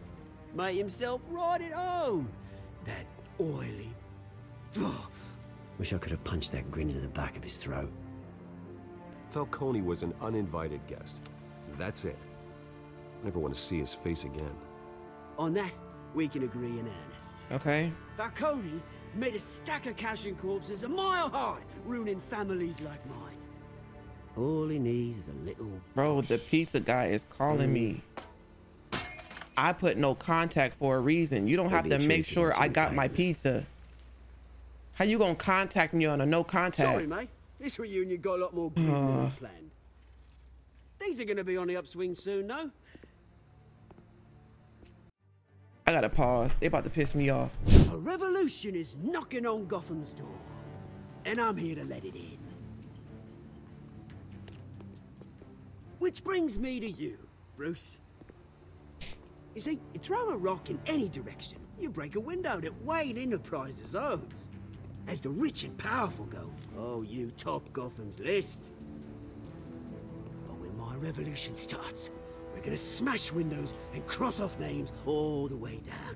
Made himself right at home. That oily... Wish I could have punched that grin into the back of his throat.
Falcone was an uninvited guest. That's it. I never want to see his face again.
On that, we can agree in earnest.
Okay.
Falcone made a stack of cashing corpses a mile high, ruining families like mine. All he needs is a little...
Bro, the pizza guy is calling me. I put no contact for a reason. You don't have to make sure I got my pizza. How you gonna contact me on a no contact?
Sorry, mate. This reunion got a lot more good than
Uh.
I planned. Things are gonna be on the upswing soon, no?
I gotta pause. They about to piss me off.
A revolution is knocking on Gotham's door. And I'm here to let it in. Which brings me to you, Bruce. You see, you throw a rock in any direction, you break a window that Wayne Enterprises owns. As the rich and powerful go, oh, you top Gotham's list. But when my revolution starts, we're gonna smash windows and cross off names all the way down.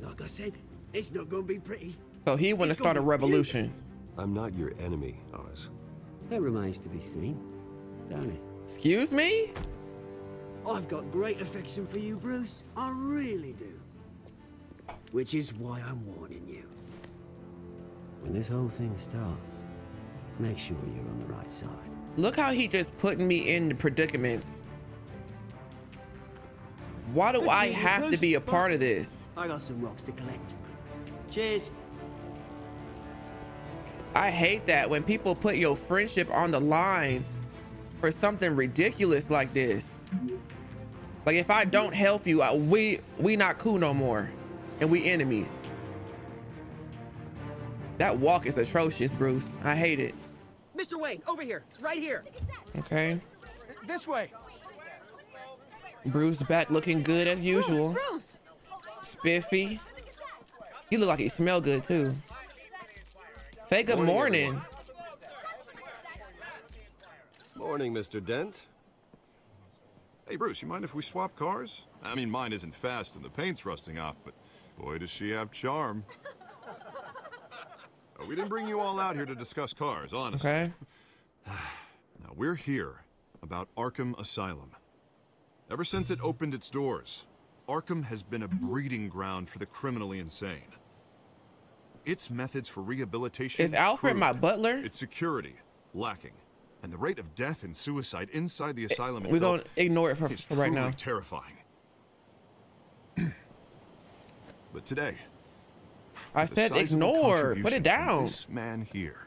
Like I said, it's not gonna be pretty.
So he wanna start a
be
revolution.
I'm not your enemy, Oz.
That remains to be seen, don't it?
Excuse me?
I've got great affection for you, Bruce. I really do. Which is why I'm warning you. When this whole thing starts, make sure you're on the right side.
Look how he just putting me in the predicaments. Why do
Good
I have to be a part of this?
I got some rocks to collect. Cheers.
I hate that when people put your friendship on the line for something ridiculous like this. Like if I don't help you, I, we we not cool no more, and we enemies. That walk is atrocious, Bruce. I hate it.
Mr. Wayne, over here, right here.
Okay,
This way.
Bruce back looking good as usual.
Bruce!
Spiffy. He look like he smell good too. Say good
Morning,
morning.
Morning, Mr. Dent.
Hey, Bruce, you mind if we swap cars? I mean, mine isn't fast and the paint's rusting off, but boy, does she have charm. Uh, we didn't bring you all out here to discuss cars, honestly.
Okay.
Now, we're here about Arkham Asylum. Ever since it opened its doors, Arkham has been a breeding ground for the criminally insane. Its methods for rehabilitation.
Is Alfred
crude.
my butler?
Its security lacking, and the rate of death and suicide inside the eh, asylum
We're
itself
gonna ignore it for,
is
for right now.
terrifying. but today,
I said ignore. Put it down.
This man here,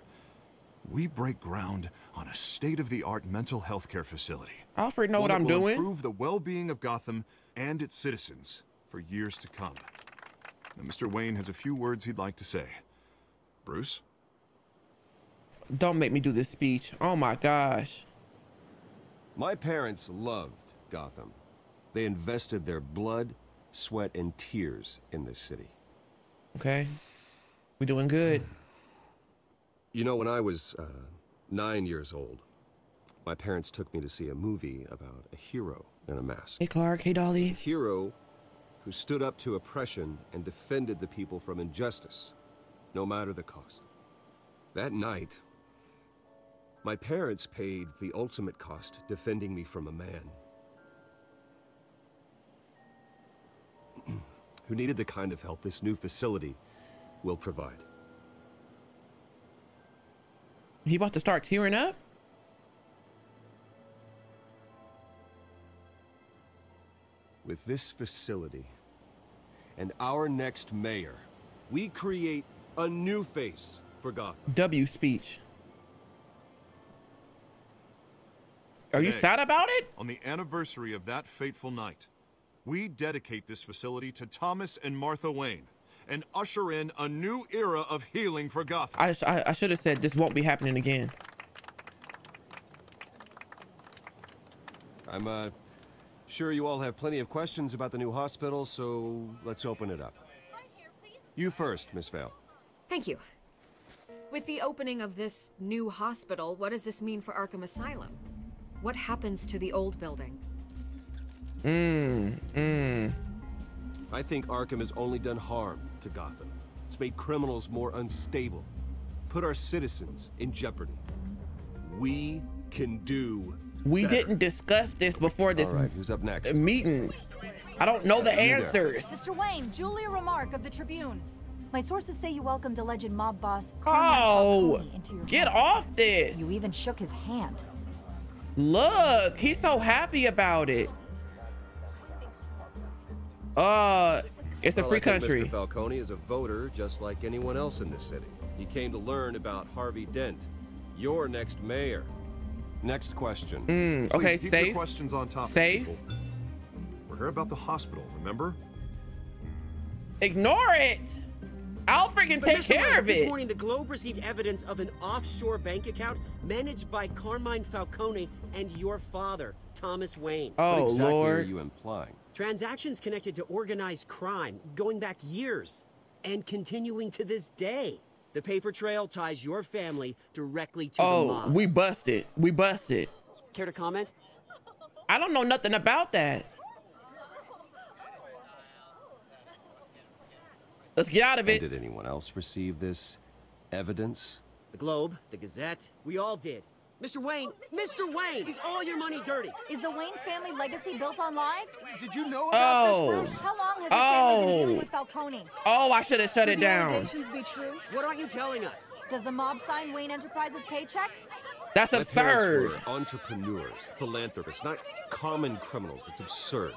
we break ground on a state-of-the-art mental health care facility.
Alfred know
One
what I'm
will
doing.
Improve the well-being of Gotham and its citizens for years to come. Now, Mr. Wayne has a few words he'd like to say. Bruce?
Don't make me do this speech. Oh my gosh.
My parents loved Gotham. They invested their blood, sweat, and tears in this city.
Okay. We doing good.
You know, when I was uh, nine years old, my parents took me to see a movie about a hero in a mask.
Hey Clark, hey Dolly.
A hero who stood up to oppression and defended the people from injustice, no matter the cost. That night, my parents paid the ultimate cost defending me from a man who needed the kind of help this new facility will provide.
He about to start tearing up?
With this facility and our next mayor, we create a new face for Gotham.
W speech. Are you sad about it?
On the anniversary of that fateful night, we dedicate this facility to Thomas and Martha Wayne and usher in a new era of healing for Gotham.
I, I, I should have said this won't be happening again.
I'm uh, sure you all have plenty of questions about the new hospital, so let's open it up. You first, Miss Vale.
Thank you. With the opening of this new hospital, what does this mean for Arkham Asylum? What happens to the old building?
Mmm, mmm.
I think Arkham has only done harm to Gotham. It's made criminals more unstable, put our citizens in jeopardy. We can do.
We
better.
didn't discuss this before this
All right, who's up next?
meeting. I don't know the answers.
Mr. Wayne, Julia Remark of the Tribune. My sources say you welcomed alleged mob boss
Oh,
into your
get
home.
off this.
You even shook his hand.
Look, he's so happy about it. Uh, it's a
Well,
free country.
Mr. Falcone is a voter just like anyone else in this city. He came to learn about Harvey Dent, your next mayor. Next question.
Mm, okay,
keep
safe.
your questions on topic.
Safe.
people. We're here about the hospital, remember?
Ignore it. I'll
But
take care
Wayne,
of
This morning, the Globe received evidence of an offshore bank account managed by Carmine Falcone and your father, Thomas Wayne.
Oh,
what exactly are you implying?
Transactions connected to organized crime going back years and continuing to this day. The paper trail ties your family directly to the
oh,
mob.
Oh, we busted. We busted.
Care to comment?
I don't know nothing about that. Let's get out of
And
it.
did anyone else receive this evidence?
The Globe, the Gazette, we all did. Mr. Wayne, Mr. Wayne, is all your money dirty?
Is the Wayne family legacy built on lies?
Did you know
about oh. this, Oh. Bruce?
How long has the family been dealing
Oh.
with Falcone?
Oh, I should have shut it
Could the
down.
allegations be true?
What aren't you telling us?
Does the mob sign Wayne Enterprises paychecks?
That's
My
absurd.
were entrepreneurs, philanthropists, not common criminals. It's absurd.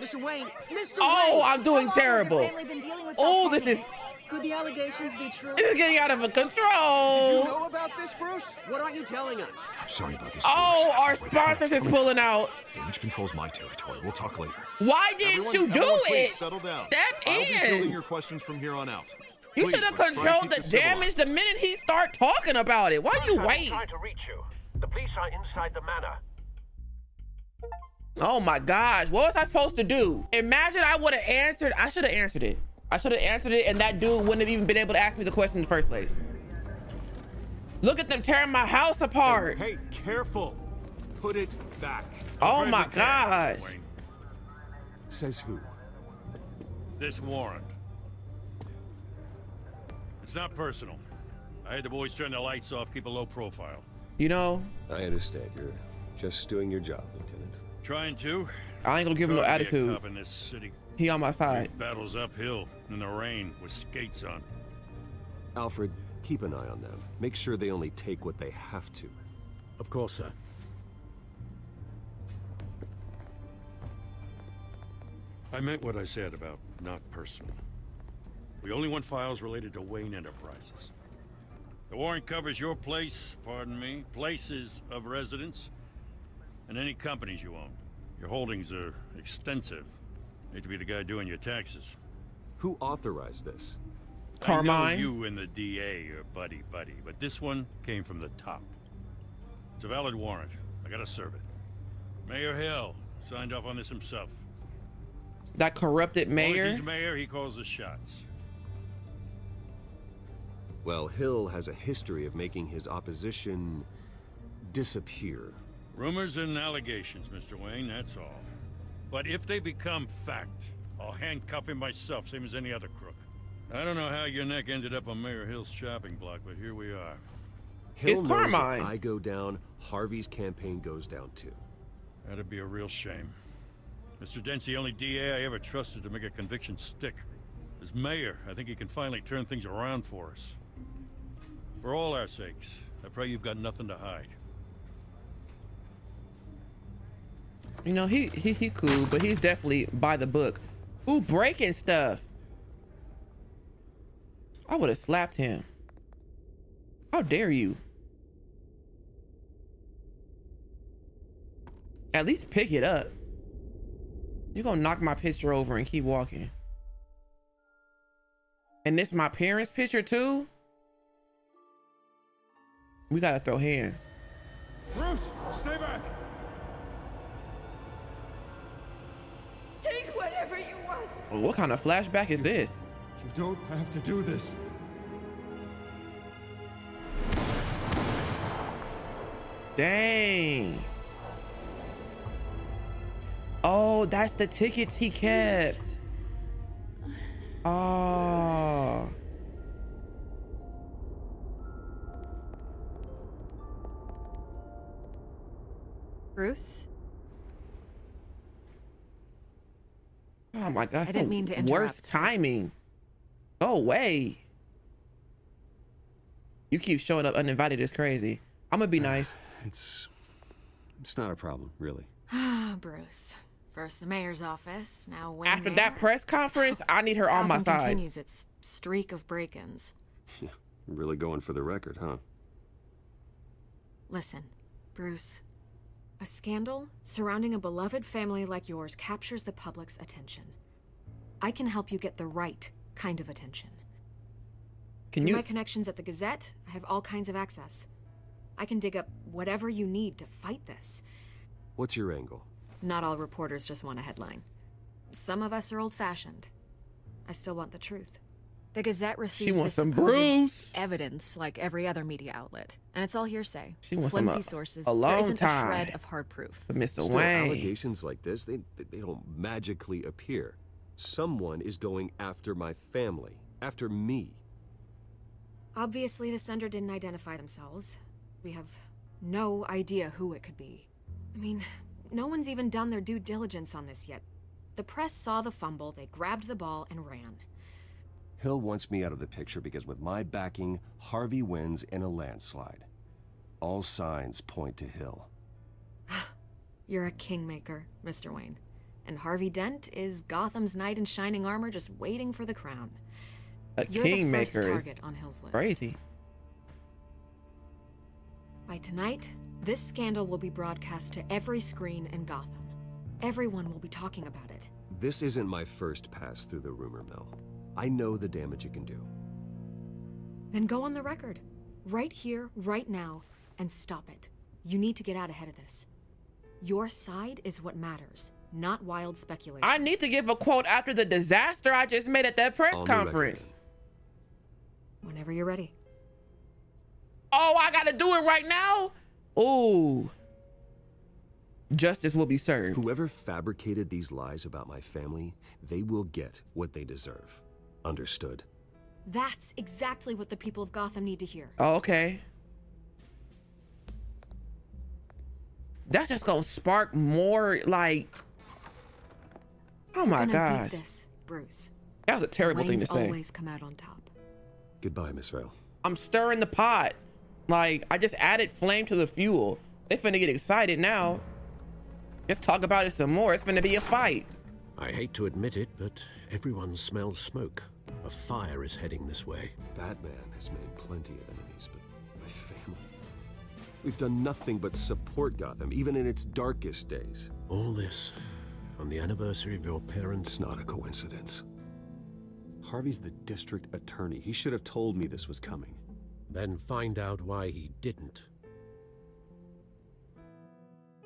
Mr. Wayne, Mr.
Wayne, oh,
Wayne!
I'm doing terrible.
Family been dealing with
Oh, this is
Could the allegations be true?
this is getting out of control.
Did
control.
you know about this, Bruce?
What aren't you telling us?
I'm sorry about this.
Oh,
Bruce.
our
Wait,
sponsors is pulling out.
Damage control's my territory. We'll talk later.
Why didn't
Everyone-
you do
everyone
it?
Settle down.
Step
I'll be fielding
in.
your questions from here on out.
You should have
let's try to
controlled the damage the minute he start talking about it. Why you wait?
trying to reach you. The police are inside the manor.
Oh my gosh, what was I supposed to do? Imagine I would have answered. I should have answered it. I should have answered it, and that dude wouldn't have even been able to ask me the question in the first place. Look at them tearing my house apart.
Hey, careful. Put it back.
Oh
Afraid
my
to care,
gosh.
Wayne.
Says who?
This warrant. It's not personal. I had the boys turn the lights off, keep a low profile.
You know,
I understand. You're just doing your job, Lieutenant.
Trying to.
I ain't gonna give him no
It's hard to be a
attitude.
in this city.
He on my side.
Battles uphill in the rain with skates on.
Alfred, keep an eye on them. Make sure they only take what they have to.
Of course, sir.
I meant what I said about not personal. We only want files related to Wayne Enterprises. The warrant covers your place, pardon me, places of residence, and any companies you own. Your holdings are extensive. Hate to be the guy doing your taxes.
Who authorized this?
I know
Carmine?
you and the DA are buddy buddy, but this one came from the top. It's a valid warrant. I gotta serve it. Mayor Hill signed off on this himself.
That corrupted
As as
mayor.
he's mayor, he calls the shots.
Well, Hill has a history of making his opposition disappear.
Rumors and allegations, Mr. Wayne, that's all. But if they become fact, I'll handcuff him myself, same as any other crook. I don't know how your neck ended up on Mayor Hill's shopping block, but here we are.
Hill
It's
knows
Carmine.
I go down, Harvey's campaign goes down too.
That'd be a real shame. Mr. Dent's the only DA I ever trusted to make a conviction stick. As mayor, I think he can finally turn things around for us. For all our sakes, I pray you've got nothing to hide.
You know, he he he cool, but he's definitely by the book. Ooh, breaking stuff. I would have slapped him. How dare you? At least pick it up. You're gonna knock my picture over and keep walking. And this my parents' picture too? We gotta throw hands.
Bruce, stay back.
Whatever you want.
Well, what kind of flashback is this?
You don't have to do this.
Dang. Oh, that's the tickets he kept. Oh.
Bruce?
Oh my god.
I didn't mean to interrupt.
Worst timing. Go away. You keep showing up uninvited It's crazy. I'm gonna be nice.
It's it's not a problem, really.
Ah, Bruce. First the mayor's office, now Wayne
After
Manor.
that press conference, I need her on my
Gotham
side.
continues its streak of break-ins.
You're really going for the record, huh?
Listen, Bruce. A scandal surrounding a beloved family like yours captures the public's attention. I can help you get the right kind of attention.
Can
Through
you
my connections at the Gazette, I have all kinds of access. I can dig up whatever you need to fight this.
What's your angle?
Not all reporters just want a headline. Some of us are old-fashioned. I still want the truth. The Gazette received
wants
this
some
supposed
Bruce.
evidence like every other media outlet, and it's all hearsay.
She wants
flimsy
some, uh,
sources.
alone
there isn't
time
a shred of hard proof.
for Mr.
Still,
Wayne.
allegations like this, they they don't magically appear. Someone is going after my family, after me.
Obviously, the sender didn't identify themselves. We have no idea who it could be. I mean, no one's even done their due diligence on this yet. The press saw the fumble, they grabbed the ball and ran.
Hill wants me out of the picture because with my backing, Harvey wins in a landslide. All signs point to Hill.
You're a kingmaker, Mr. Wayne. And Harvey Dent is Gotham's knight in shining armor just waiting for the crown.
A
You're the first
kingmaker is
target on Hill's list.
crazy.
By tonight, this scandal will be broadcast to every screen in Gotham. Everyone will be talking about it.
This isn't my first pass through the rumor mill. I know the damage it can do.
Then go on the record. Right here, right now, and stop it. You need to get out ahead of this. Your side is what matters, not wild speculation.
I need to give a quote after the disaster I just made at that press
On
conference.
Whenever you're ready.
Oh, I gotta do it right now? Ooh. Justice will be served.
Whoever fabricated these lies about my family, they will get what they deserve. Understood?
That's exactly what the people of Gotham need to hear.
Oh, okay. That's just gonna spark more like. Oh
We're
my
gonna
gosh.
Beat this, Bruce.
That was a terrible thing to say.
always come out on top.
Goodbye, Miss Vale.
I'm stirring the pot. Like, I just added flame to the fuel. They finna get excited now. Let's talk about it some more. It's finna be a fight.
I hate to admit it, but everyone smells smoke. A fire is heading this way.
Batman has made plenty of enemies, but my family. We've done nothing but support Gotham, even in its darkest days.
All this on the anniversary of your parents'
It's not a coincidence. Harvey's the district attorney. He should have told me this was coming.
Then find out why he didn't.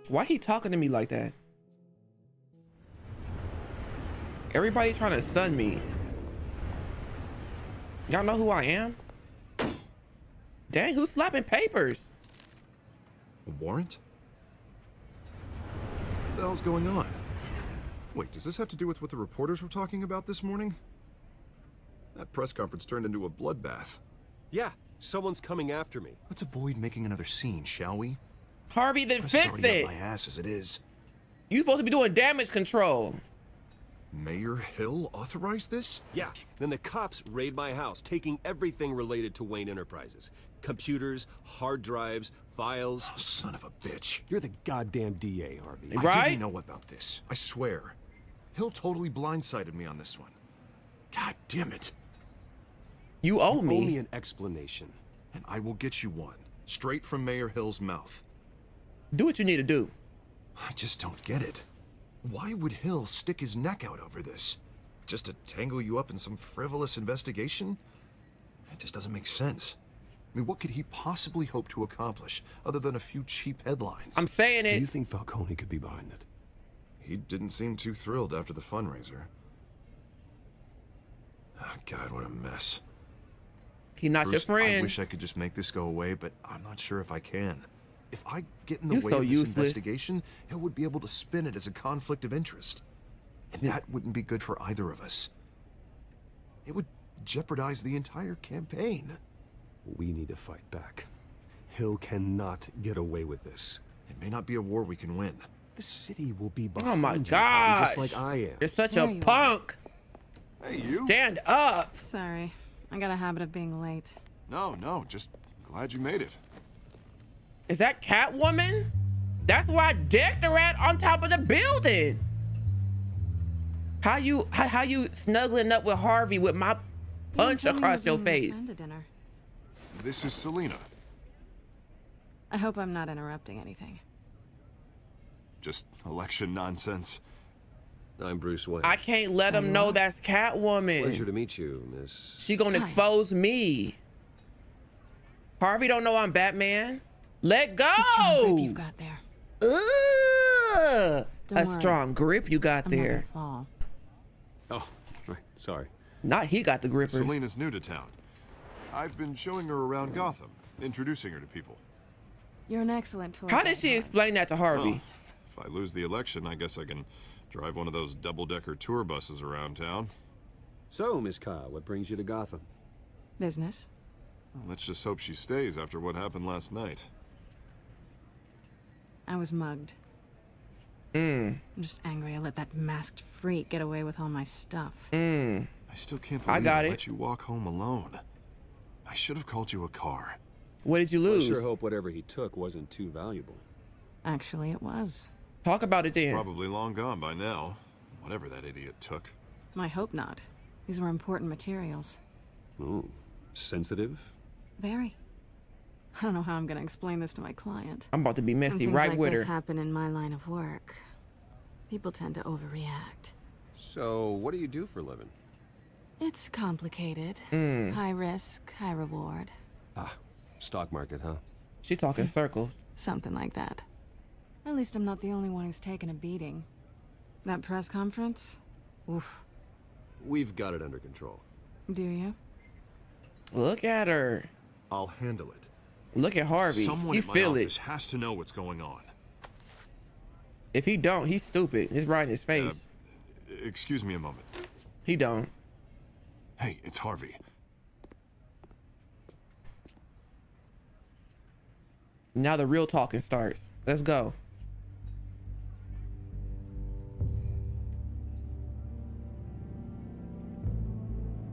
Why he talking to me like that? Everybody trying to sun me. Y'all know who I am? Dang, who's slapping papers?
A warrant? What the hell's going on? Wait, does this have to do with what the reporters were talking about this morning? That press conference turned into a bloodbath.
Yeah, someone's coming after me.
Let's avoid making another scene, shall we?
Harvey, then
Press is
fix
already
it.
my ass as it is.
You supposed to be doing damage control.
Mayor Hill authorized this?
Yeah, then the cops raid my house, taking everything related to Wayne Enterprises. Computers, hard drives, files.
Oh, son of a bitch.
You're the goddamn DA, Harvey.
Right?
I didn't know about this. I swear. Hill totally blindsided me on this one. God damn it.
You owe
You
me.
owe me an explanation.
And I will get you one. Straight from Mayor Hill's mouth.
Do what you need to do.
I just don't get it. Why would Hill stick his neck out over this? Just to tangle you up in some frivolous investigation? It just doesn't make sense. I mean, what could he possibly hope to accomplish other than a few cheap headlines?
I'm saying it.
Do you think Falcone could be behind it?
He didn't seem too thrilled after the fundraiser. Ah, God, what a mess.
He not
Bruce,
your friend.
I wish I could just make this go away, but I'm not sure if I can. If I get in the
You're
way
so
of this
useless.
investigation, Hill would be able to spin it as a conflict of interest. And that wouldn't be good for either of us. It would jeopardize the entire campaign.
We need to fight back. Hill cannot get away with this.
It may not be a war we can win.
The city will be behind
Oh my god!
Just like I am.
You're such
There
a
you are.
punk.
Hey, you.
Stand up.
Sorry. I got a habit of being late.
No, no, just glad you made it.
Is that Catwoman? That's why I decked her at on top of the building. How you how, how you snuggling up with Harvey with my punch across your face?
dinner.
This is Selina.
I hope I'm not interrupting anything.
Just election nonsense.
I'm Bruce Wayne.
I can't let him know that's Catwoman.
Pleasure to meet you, Miss.
She gonna
Hi.
expose me. Harvey don't know I'm Batman. Let go.
It's a strong grip you've got there.
Ugh.
Don't
a
worry.
strong grip you got
I'm not
there.
gonna fall.
Oh, right. Sorry.
Not he got the grippers.
Selina's new to town. I've been showing her around Gotham, introducing her to people.
You're an excellent tour.
How
guide,
did she explain that to Harvey?
Well, if I lose the election, I guess I can drive one of those double-decker tour buses around town.
So, Miss Kyle, what brings you to Gotham?
Business.
Well, let's just hope she stays after what happened last night.
I was mugged.
Mm.
I'm just angry I let that masked freak get away with all my stuff.
Mm.
I still can't believe
I
believe
got
I
it.
let you walk home alone. I should have called you a car.
What did you
lose? I sure hope whatever he took wasn't too valuable.
Actually, it was.
Talk about it then.
Probably long gone by now. Whatever that idiot took.
I hope not. These were important materials.
Ooh, sensitive?
Very. I don't know how I'm gonna explain this to my client.
I'm about to be
When
messy
things
right
like
with
this
her.
happen in my line of work. People tend to overreact.
So, what do you do for a living?
It's complicated.
Mm.
High risk, high reward.
Ah, stock market, huh?
She talking circles.
Something like that. At least I'm not the only one who's taken a beating. That press conference? Oof.
We've got it under control.
Do you?
Look at her.
I'll handle it.
Look at Harvey.
Someone
you feel it.
has to know what's going on.
If he don't, he's stupid. It's right in his uh, face.
Excuse me a moment.
he don't.
Hey, it's Harvey.
Now the real talking starts. Let's go.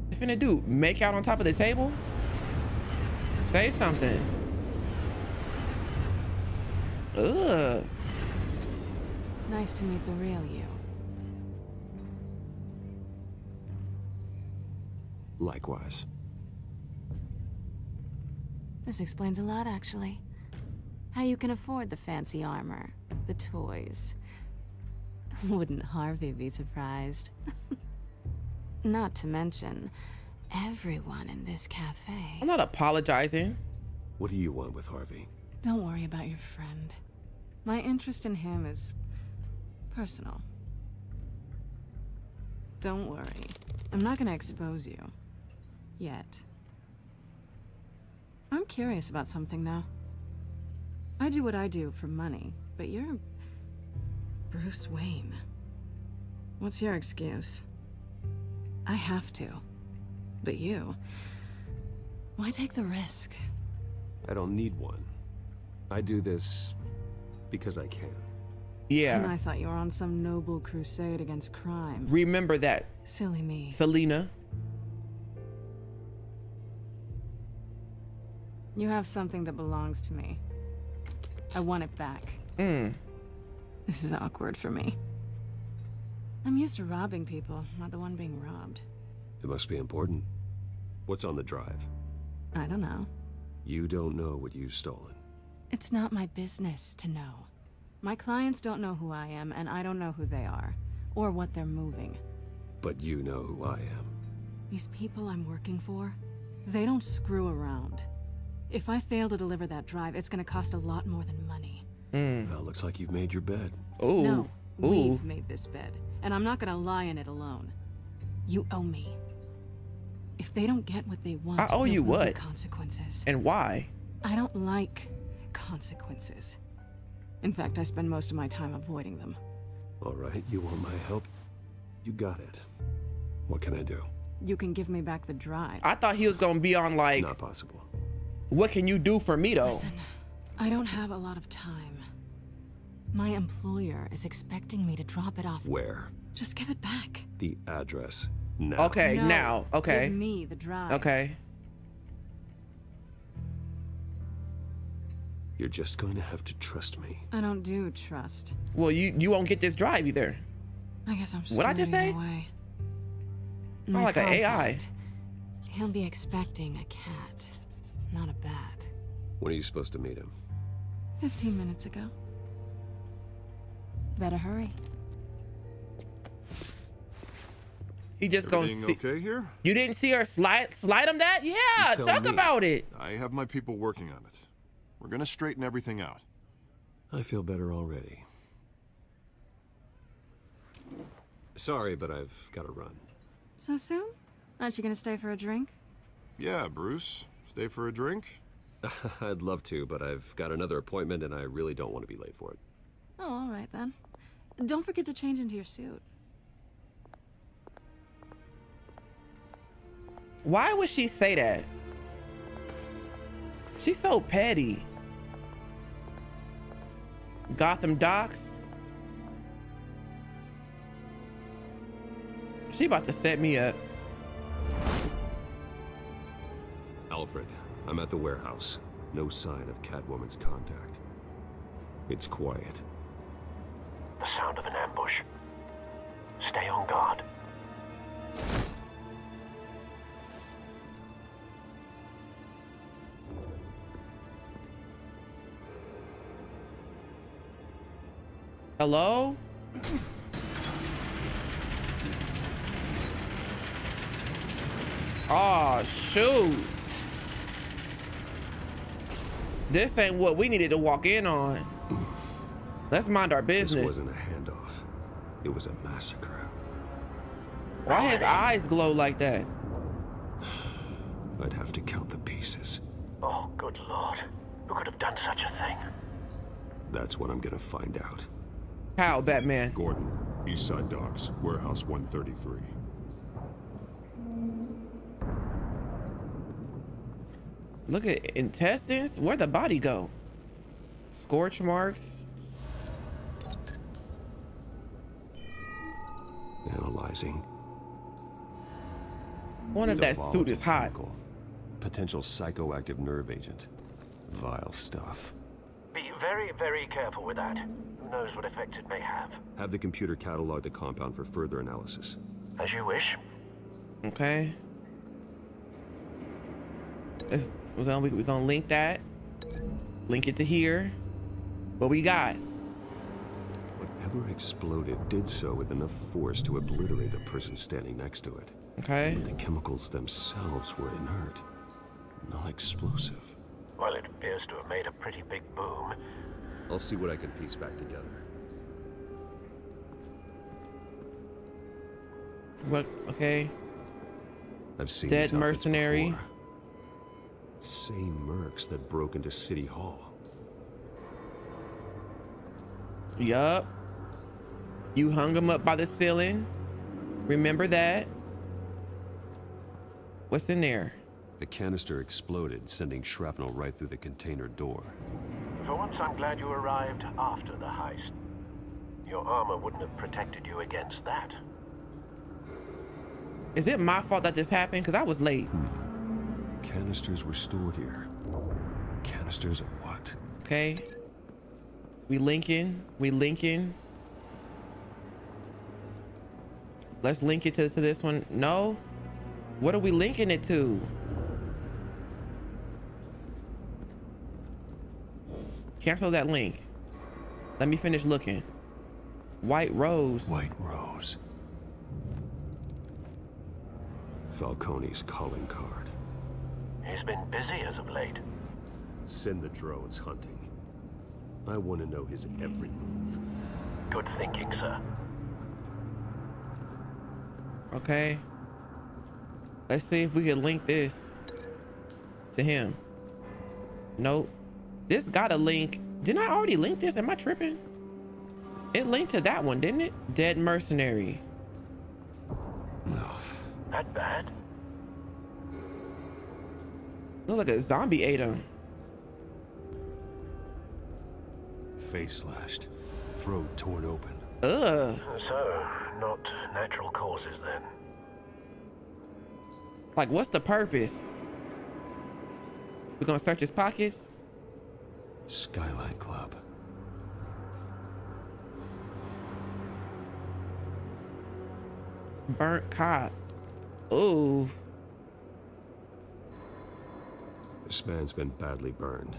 What finna do? Make out on top of the table? Say something. Ugh.
Nice to meet the real you.
Likewise.
This explains a lot, actually. How you can afford the fancy armor, the toys. Wouldn't Harvey be surprised? Not to mention, everyone in this cafe.
I'm not apologizing.
What do you want with Harvey?
Don't worry about your friend. My interest in him is personal. Don't worry. I'm not gonna expose you. Yet. I'm curious about something, though. I do what I do for money, but you're. Bruce Wayne. What's your excuse? I have to. But you. Why take the risk?
I don't need one. I do this because I can. Yeah.
And
Yeah.
I thought you were on some noble crusade against crime.
Remember that,
Silly me.
Selina.
You have something that belongs to me. I want it back.
Mm.
This is awkward for me. I'm used to robbing people, not the one being robbed.
It must be important. What's on the drive?
I don't know.
You don't know what you've stolen.
It's not my business to know. My clients don't know who I am, and I don't know who they are, or what they're moving.
But you know who I am.
These people I'm working for, they don't screw around. If I fail to deliver that drive, it's gonna cost a lot more than money.
Mm.
Well, looks like you've made your bed.
Ooh.
No,
Ooh.
we've made this bed, and I'm not gonna lie in it alone. You owe me. If they don't get what they want,
I owe you what?
Consequences.
And why?
I don't like consequences. In fact, I spend most of my time avoiding them.
All right, you want my help? You got it. What can I do?
You can give me back the drive.
I thought he was gonna be on like,
Not possible.
what can you do for me though?
Listen, I don't have a lot of time. My employer is expecting me to drop it off.
Where?
Just give it back.
The address. Now.
Okay,
No,
now. Okay.
Give me the drive.
Okay.
You're just going to have to trust me.
I don't do trust.
Well, you you won't get this drive either.
I guess I'm
What'd I just
screwing
say?
you Away.
I'm
My
like an AI.
He'll be expecting a cat, not a bat.
When are you supposed to meet him?
Fifteen minutes ago. Better hurry.
He just gonna see.
okay here?
You didn't see her slide slide him that? Yeah, talk
me.
about it.
I have my people working on it. We're gonna straighten everything out.
I feel better already. Sorry, but I've got to run.
So soon? Aren't you gonna stay for a drink?
Yeah, Bruce. Stay for a drink?
I'd love to, but I've got another appointment and I really don't want to be late for it.
Oh, all right then. Don't forget to change into your suit.
Why would she say that? She's so petty. Gotham Docks. She about to set me up.
Alfred, I'm at the warehouse. No sign of Catwoman's contact. It's quiet.
The sound of an ambush. Stay on guard.
Hello? Oh, shoot. This ain't what we needed to walk in on. Let's mind our business.
This wasn't a handoff. It was a massacre.
Why his eyes glow like that?
I'd have to count the pieces.
Oh, good lord. Who could have done such a thing?
That's what I'm gonna find out.
How, Batman?
Gordon, Eastside Docks, Warehouse 133.
Look at intestines. Where'd the body go? Scorch marks.
Analyzing.
One of
It's a
that suit is hot.
chemical. Potential psychoactive nerve agent. Vile stuff.
Be very, very careful with that. Who knows what effect it may have.
Have the computer catalog the compound for further analysis.
As you wish.
Okay. Let's, we're gonna we, we're gonna link that. Link it to here. What we got?
Whatever exploded did so with enough force to obliterate the person standing next to it.
Okay.
The chemicals themselves were inert, not explosive.
Well, it appears to have made a pretty big boom.
I'll see what I can piece back together.
What? Okay.
I've seen
Dead mercenary.
before. Same mercs that broke into City Hall.
Yup. You hung him up by the ceiling. Remember that? What's in there?
The canister exploded, sending shrapnel right through the container door.
For once, I'm glad you arrived after the heist. Your armor wouldn't have protected you against that.
Is it my fault that this happened? Because I was late.
Canisters were stored here. Canisters of what?
Okay. We linking. We linking. Let's link it to, to this one. No. What are we linking it to? Cancel that link. Let me finish looking. White Rose.
White Rose. Falcone's calling card.
He's been busy as of late.
Send the drones hunting. I want to know his every move.
Good thinking, sir.
Okay. Let's see if we can link this to him. Nope. This got a link. Didn't I already link this? Am I tripping? It linked to that one, didn't it? Dead mercenary. No.
That bad?
Look like a zombie ate him.
Face slashed. Throat torn open.
Ugh.
So, not natural causes then.
Like, what's the purpose? We're gonna search his pockets?
Skyline Club.
Burnt cop. Ooh.
This man's been badly burned.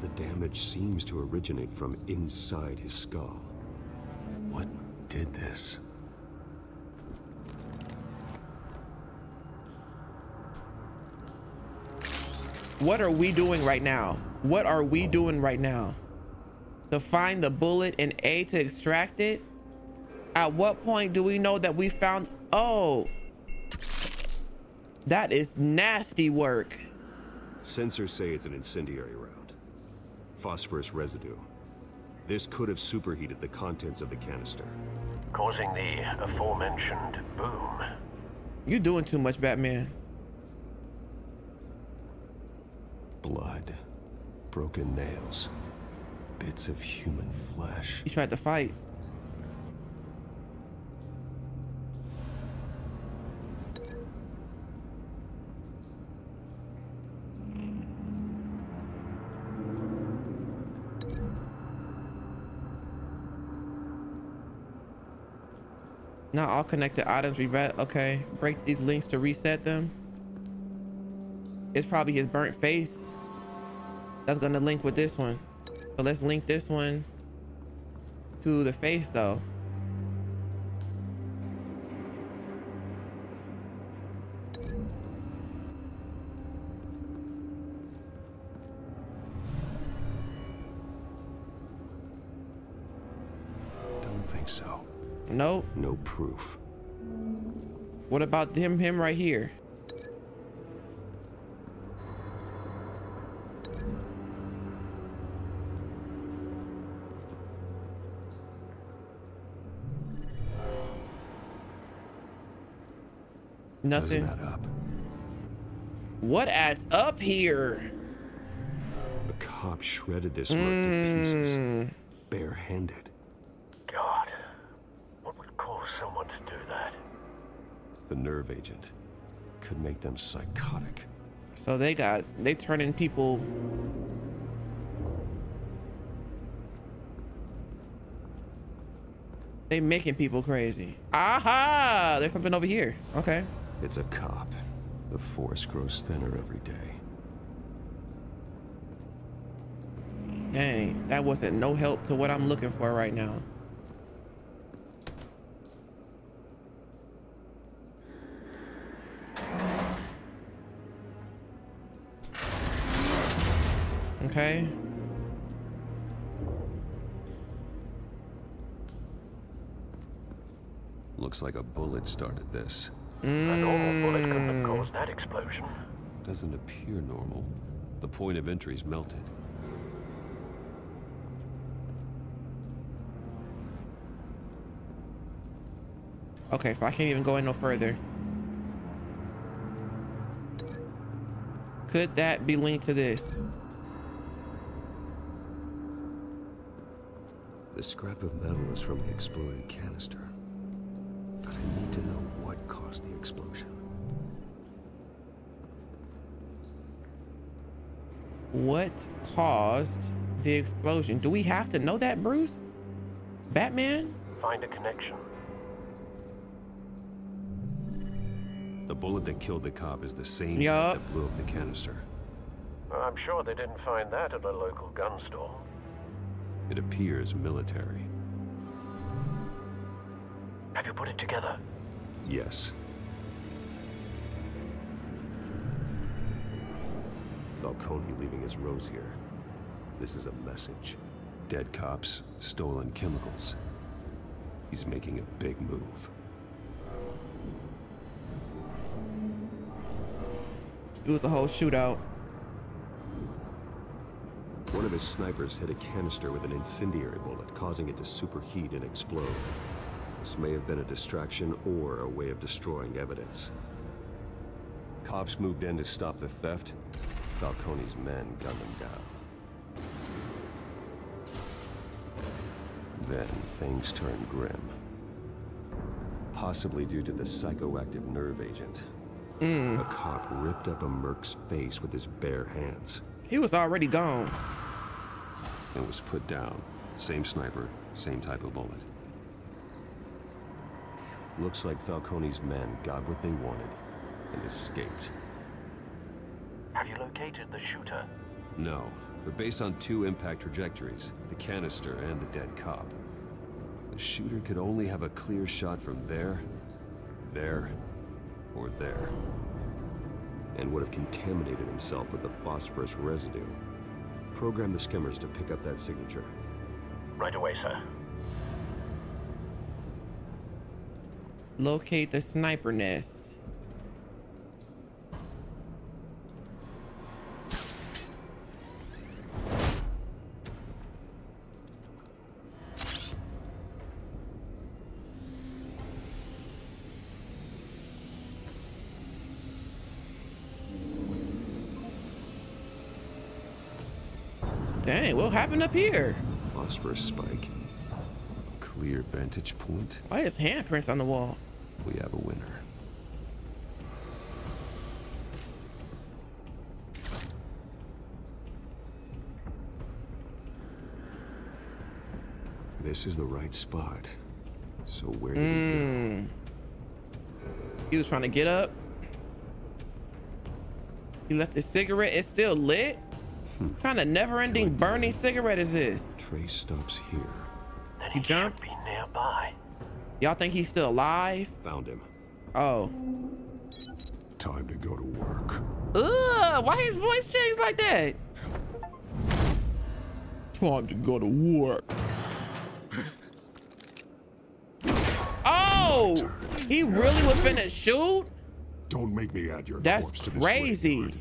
But The damage seems to originate from inside his skull. What did this?
What are we doing right now? What are we doing right now? To find the bullet and A to extract it? At what point do we know that we found... Oh. That is nasty work.
Sensors say it's an incendiary round. Phosphorus residue. This could have superheated the contents of the canister.
Causing the aforementioned boom.
You're doing too much, Batman.
Blood. Broken nails. Bits of human flesh.
He tried to fight. Not all connected items reset. Okay, break these links to reset them. It's probably his burnt face. That's gonna link with this one. So let's link this one to the face though.
Don't think so.
Nope.
No proof.
What about him, him right here? Nothing.
Doesn't add up.
What adds up here?
The cop shredded this mark to pieces.
Mm.
Barehanded.
God, what would cause someone to do that?
The nerve agent could make them psychotic.
So they got they turning people They making people crazy. Aha! There's something over here. Okay.
It's a cop. The force grows thinner every day.
Dang, that wasn't no help to what I'm looking for right now. Okay.
Looks like a bullet started this.
A normal bullet couldn't
Mm.
have caused that explosion.
Doesn't appear normal. The point of entry's melted.
Okay, so I can't even go in no further. Could that be linked to this?
The scrap of metal is from the exploded canister. But I need to know what caused the explosion.
What caused the explosion? Do we have to know that, Bruce? Batman?
Find a connection.
The bullet that killed the cop is the same
Yup.
type that blew up the canister.
I'm sure they didn't find that at a local gun store.
It appears military.
Have you put it together?
Yes. Falcone leaving his rose here. This is a message. Dead cops, stolen chemicals. He's making a big move.
It was a whole shootout.
One of his snipers hit a canister with an incendiary bullet, causing it to superheat and explode. This may have been a distraction or a way of destroying evidence. Cops moved in to stop the theft. Falcone's men gunned them down. Then things turned grim. Possibly due to the psychoactive nerve agent.
Mm.
A cop ripped up a merc's face with his bare hands.
He was already gone.
and was put down. Same sniper, same type of bullet. Looks like Falcone's men got what they wanted and escaped.
Have you located the shooter?
No, but based on two impact trajectories, the canister and the dead cop, the shooter could only have a clear shot from there, there, or there. And would have contaminated himself with the phosphorus residue. Program the skimmers to pick up that signature.
Right away, sir.
Locate the sniper nest. Happened up here?
Phosphorus spike. Clear vantage point.
Why is handprints on the wall?
We have a winner. This is the right spot. So where did he go?
Mm. He was trying to get up. He left his cigarette. It's still lit.
Hmm.
What kind of never-ending burning cigarette is this?
Trace stops here.
Then
He
he,
jumped?
should be nearby.
Y'all think he's still alive?
Found him.
Oh.
Time to go to work.
Ugh, why his voice changed like that? Time to go to work. Oh, he really was finna shoot?
Don't make me add your
That's
corpse to this
crazy.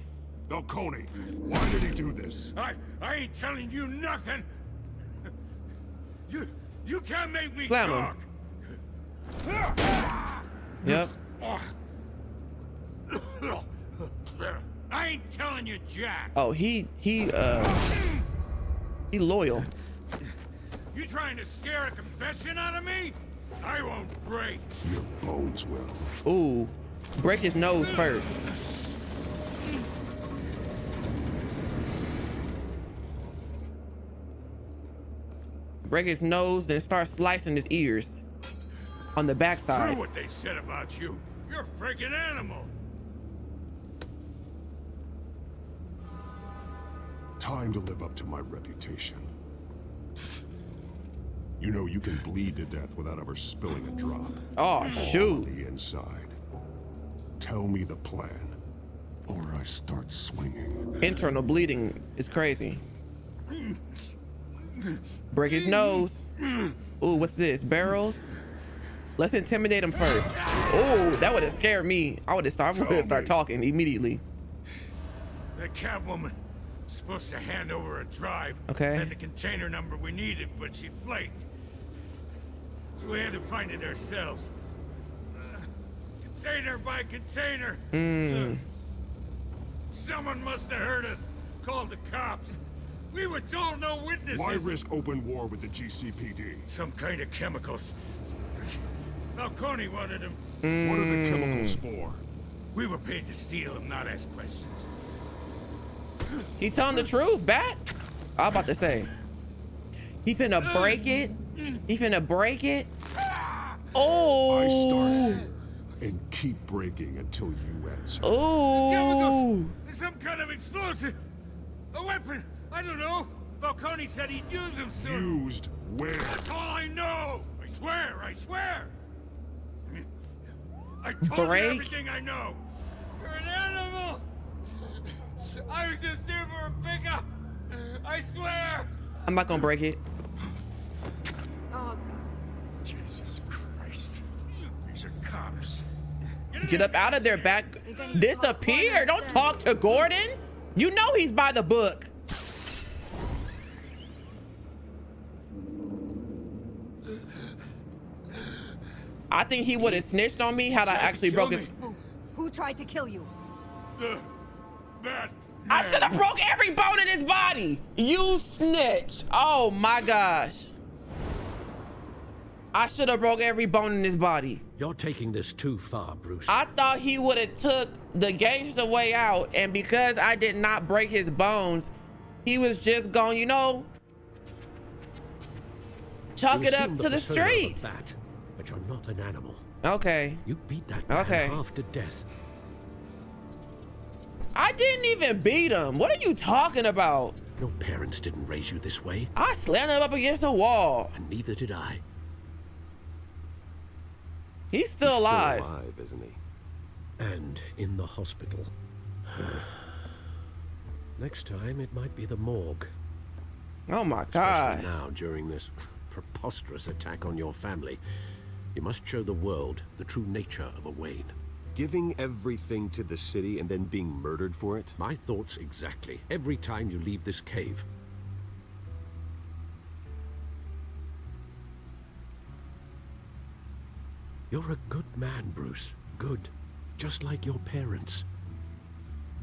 Graveyard. Falcone, why did he do this?
I I ain't telling you nothing. You you can't make me
Slam him. Yep.
I ain't telling you Jack.
Oh, he he uh he loyal.
You trying to scare a confession out of me? I won't break.
Your bones will.
Ooh, break his nose first. Break his nose, then start slicing his ears on the
True
backside.
what they said about you. You're a freaking animal.
Time to live up to my reputation. You know you can bleed to death without ever spilling a drop.
Oh, shoot.
on the inside. Tell me the plan, or I start swinging.
Internal bleeding is crazy. Hmm. Break his nose. Ooh, what's this? Barrels? Let's intimidate him first. Ooh, that would have scared me. I would have started, I start talking immediately.
The Catwoman was supposed to hand over a drive.
Okay.
Had the container number we needed, but she flaked. So we had to find it ourselves. Uh, container by container.
Mm.
Uh, someone must have heard us. Called the cops. We were told no witnesses.
Why risk open war with the GCPD?
Some kind of chemicals. Falcone wanted them.
What are the
Mm.
chemicals for?
We were paid to steal them, not ask questions.
He telling the truth, Bat. I was about to say. He finna break it. He finna break it. Oh.
I start here and keep breaking until you answer.
Oh.
Chemicals! Some kind of explosive! A weapon! I don't know! Falcone said he'd use them soon!
Used where?
That's all I know! I swear, I swear! I told
Break?
you everything I know! You're an animal! I was just here for a pickup! I swear!
I'm not gonna break it.
Oh. Jesus Christ. These are cops.
Get up out of there, back. Disappear. Don't talk to Gordon. You know he's by the book. I think he would have snitched on me had I actually broke his.
Who, who tried to kill you?
The bad
I should have broke every bone in his body. You snitch. Oh my gosh. I should have broke every bone in his body.
You're taking this too far, Bruce.
I thought he would have took the gangster way out, and because I did not break his bones, he was just going, you know, chalk
You
it up to the
persona
streets.
bat, but you're not an animal.
Okay.
You beat that man
Okay.
half to death.
I didn't even beat him. What are you talking about?
Your parents didn't raise you this way,
I slammed him up against a wall.
and neither did I.
He's still
He's
alive.
Still alive, isn't he?
And in the hospital. Next time, it might be the morgue.
Oh my
Especially
gosh.
now, during this preposterous attack on your family, you must show the world the true nature of a Wayne.
Giving everything to the city and then being murdered for it?
My thoughts exactly. Every time you leave this cave. You're a good man, Bruce. Good. Just like your parents.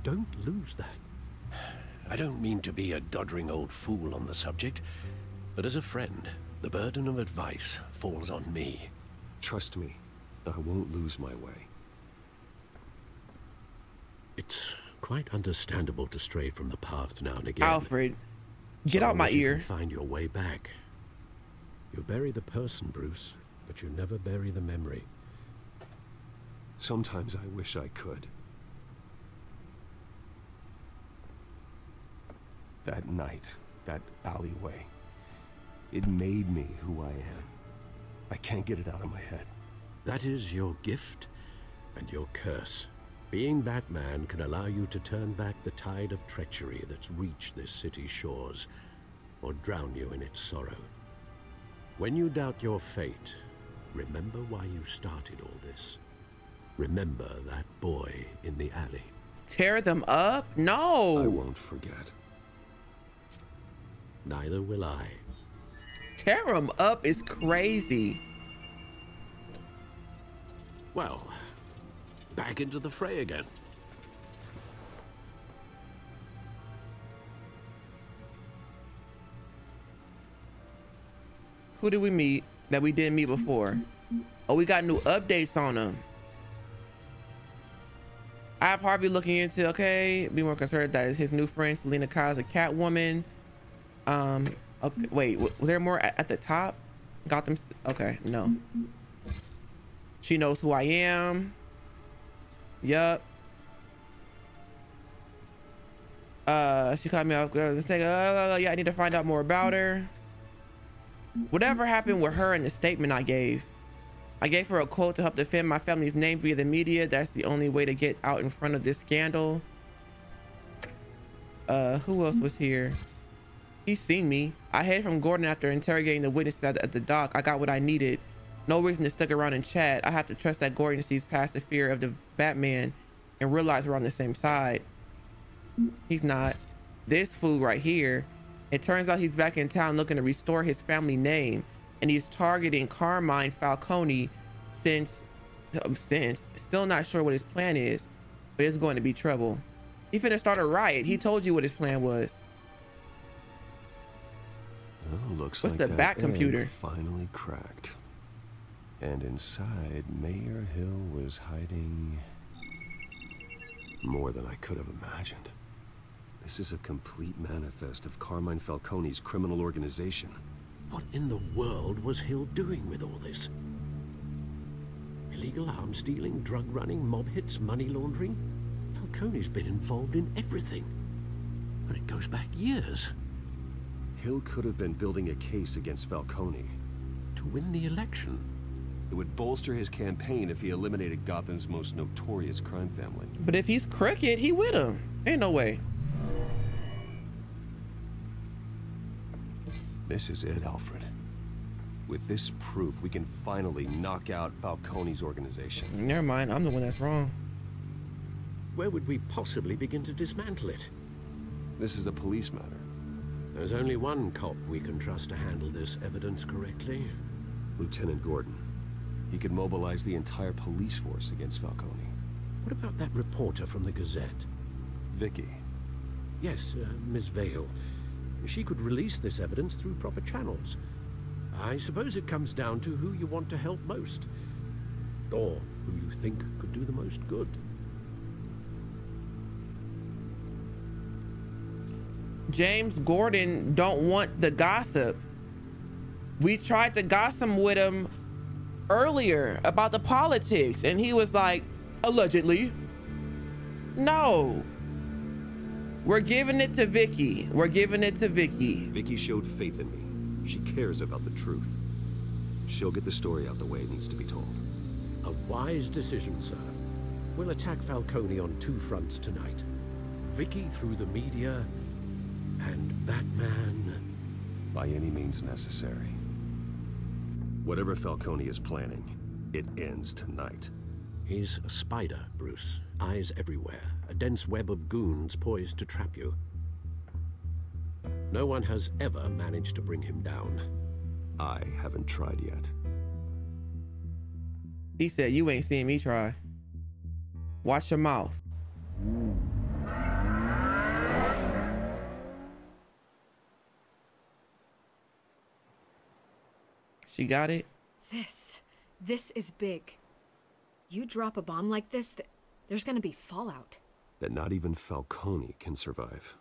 Don't lose that. I don't mean to be a doddering old fool on the subject, but as a friend, the burden of advice falls on me.
Trust me, I won't lose my way.
It's quite understandable to stray from the path now and again.
Alfred, get
So
out my
long as you
ear.
can Find your way back. You bury the person, Bruce, but you never bury the memory.
Sometimes I wish I could. That night, that alleyway, it made me who I am. I can't get it out of my head.
That is your gift and your curse. Being Batman can allow you to turn back the tide of treachery that's reached this city's shores, or drown you in its sorrow. When you doubt your fate, remember why you started all this. Remember that boy in the alley.
Tear them up? No.
I won't forget.
Neither will I.
Tear them up is crazy.
Well, back into the fray again.
Who did we meet that we didn't meet before? Oh, we got new updates on them. I have Harvey looking into, okay, be more concerned that his new friend, Selina is a Catwoman. Um, okay, wait, was there more at, the top? Gotham, okay, no. She knows who I am. Yup. Uh, she called me off guard. Mistake. Uh, yeah, I need to find out more about her. Whatever happened with her and the statement I gave. I gave her a quote to help defend my family's name via the media. That's the only way to get out in front of this scandal. Uh, who else was here? He's seen me. I hid from Gordon after interrogating the witnesses at, at the dock. I got what I needed. No reason to stick around and chat. I have to trust that Gordon sees past the fear of the Batman and realize we're on the same side. He's not. This fool right here. It turns out he's back in town looking to restore his family name, and he's targeting Carmine Falcone since, uh, since, still not sure what his plan is, but it's going to be trouble. He finna start a riot. He told you what his plan was.
Oh, looks
What's
like
the
that
back computer?
finally cracked. And inside, Mayor Hill was hiding more than I could have imagined. This is a complete manifest of Carmine Falcone's criminal organization.
What in the world was Hill doing with all this? Illegal arms dealing, drug running, mob hits, money laundering? Falcone's been involved in everything. And it goes back years.
Hill could have been building a case against Falcone.
To win the election?
It would bolster his campaign if he eliminated Gotham's most notorious crime family.
But if he's crooked, he with him. Ain't no way.
This is it, Alfred. With this proof, we can finally knock out Falcone's organization.
Never mind. I'm the one that's wrong.
Where would we possibly begin to dismantle it?
This is a police matter.
There's only one cop we can trust to handle this evidence correctly.
Lieutenant Gordon. He could mobilize the entire police force against Falcone.
What about that reporter from the Gazette?
Vicki.
Yes, uh, Miss Vale. She could release this evidence through proper channels. I suppose it comes down to who you want to help most. Or who you think could do the most good.
James Gordon don't want the gossip. We tried to gossip with him earlier about the politics and he was like, allegedly. No. We're giving it to Vicki. We're giving it to Vicki.
Vicki showed faith in me. She cares about the truth. She'll get the story out the way it needs to be told.
A wise decision, sir. We'll attack Falcone on two fronts tonight. Vicki through the media, and Batman...
By any means necessary. Whatever Falcone is planning, it ends tonight.
He's a spider, Bruce. Eyes everywhere. A dense web of goons poised to trap you. No one has ever managed to bring him down.
I haven't tried yet.
He said, you ain't seen me try. Watch your mouth. She got it.
This, this is big. You drop a bomb like this, th there's gonna be fallout.
That not even Falcone can survive.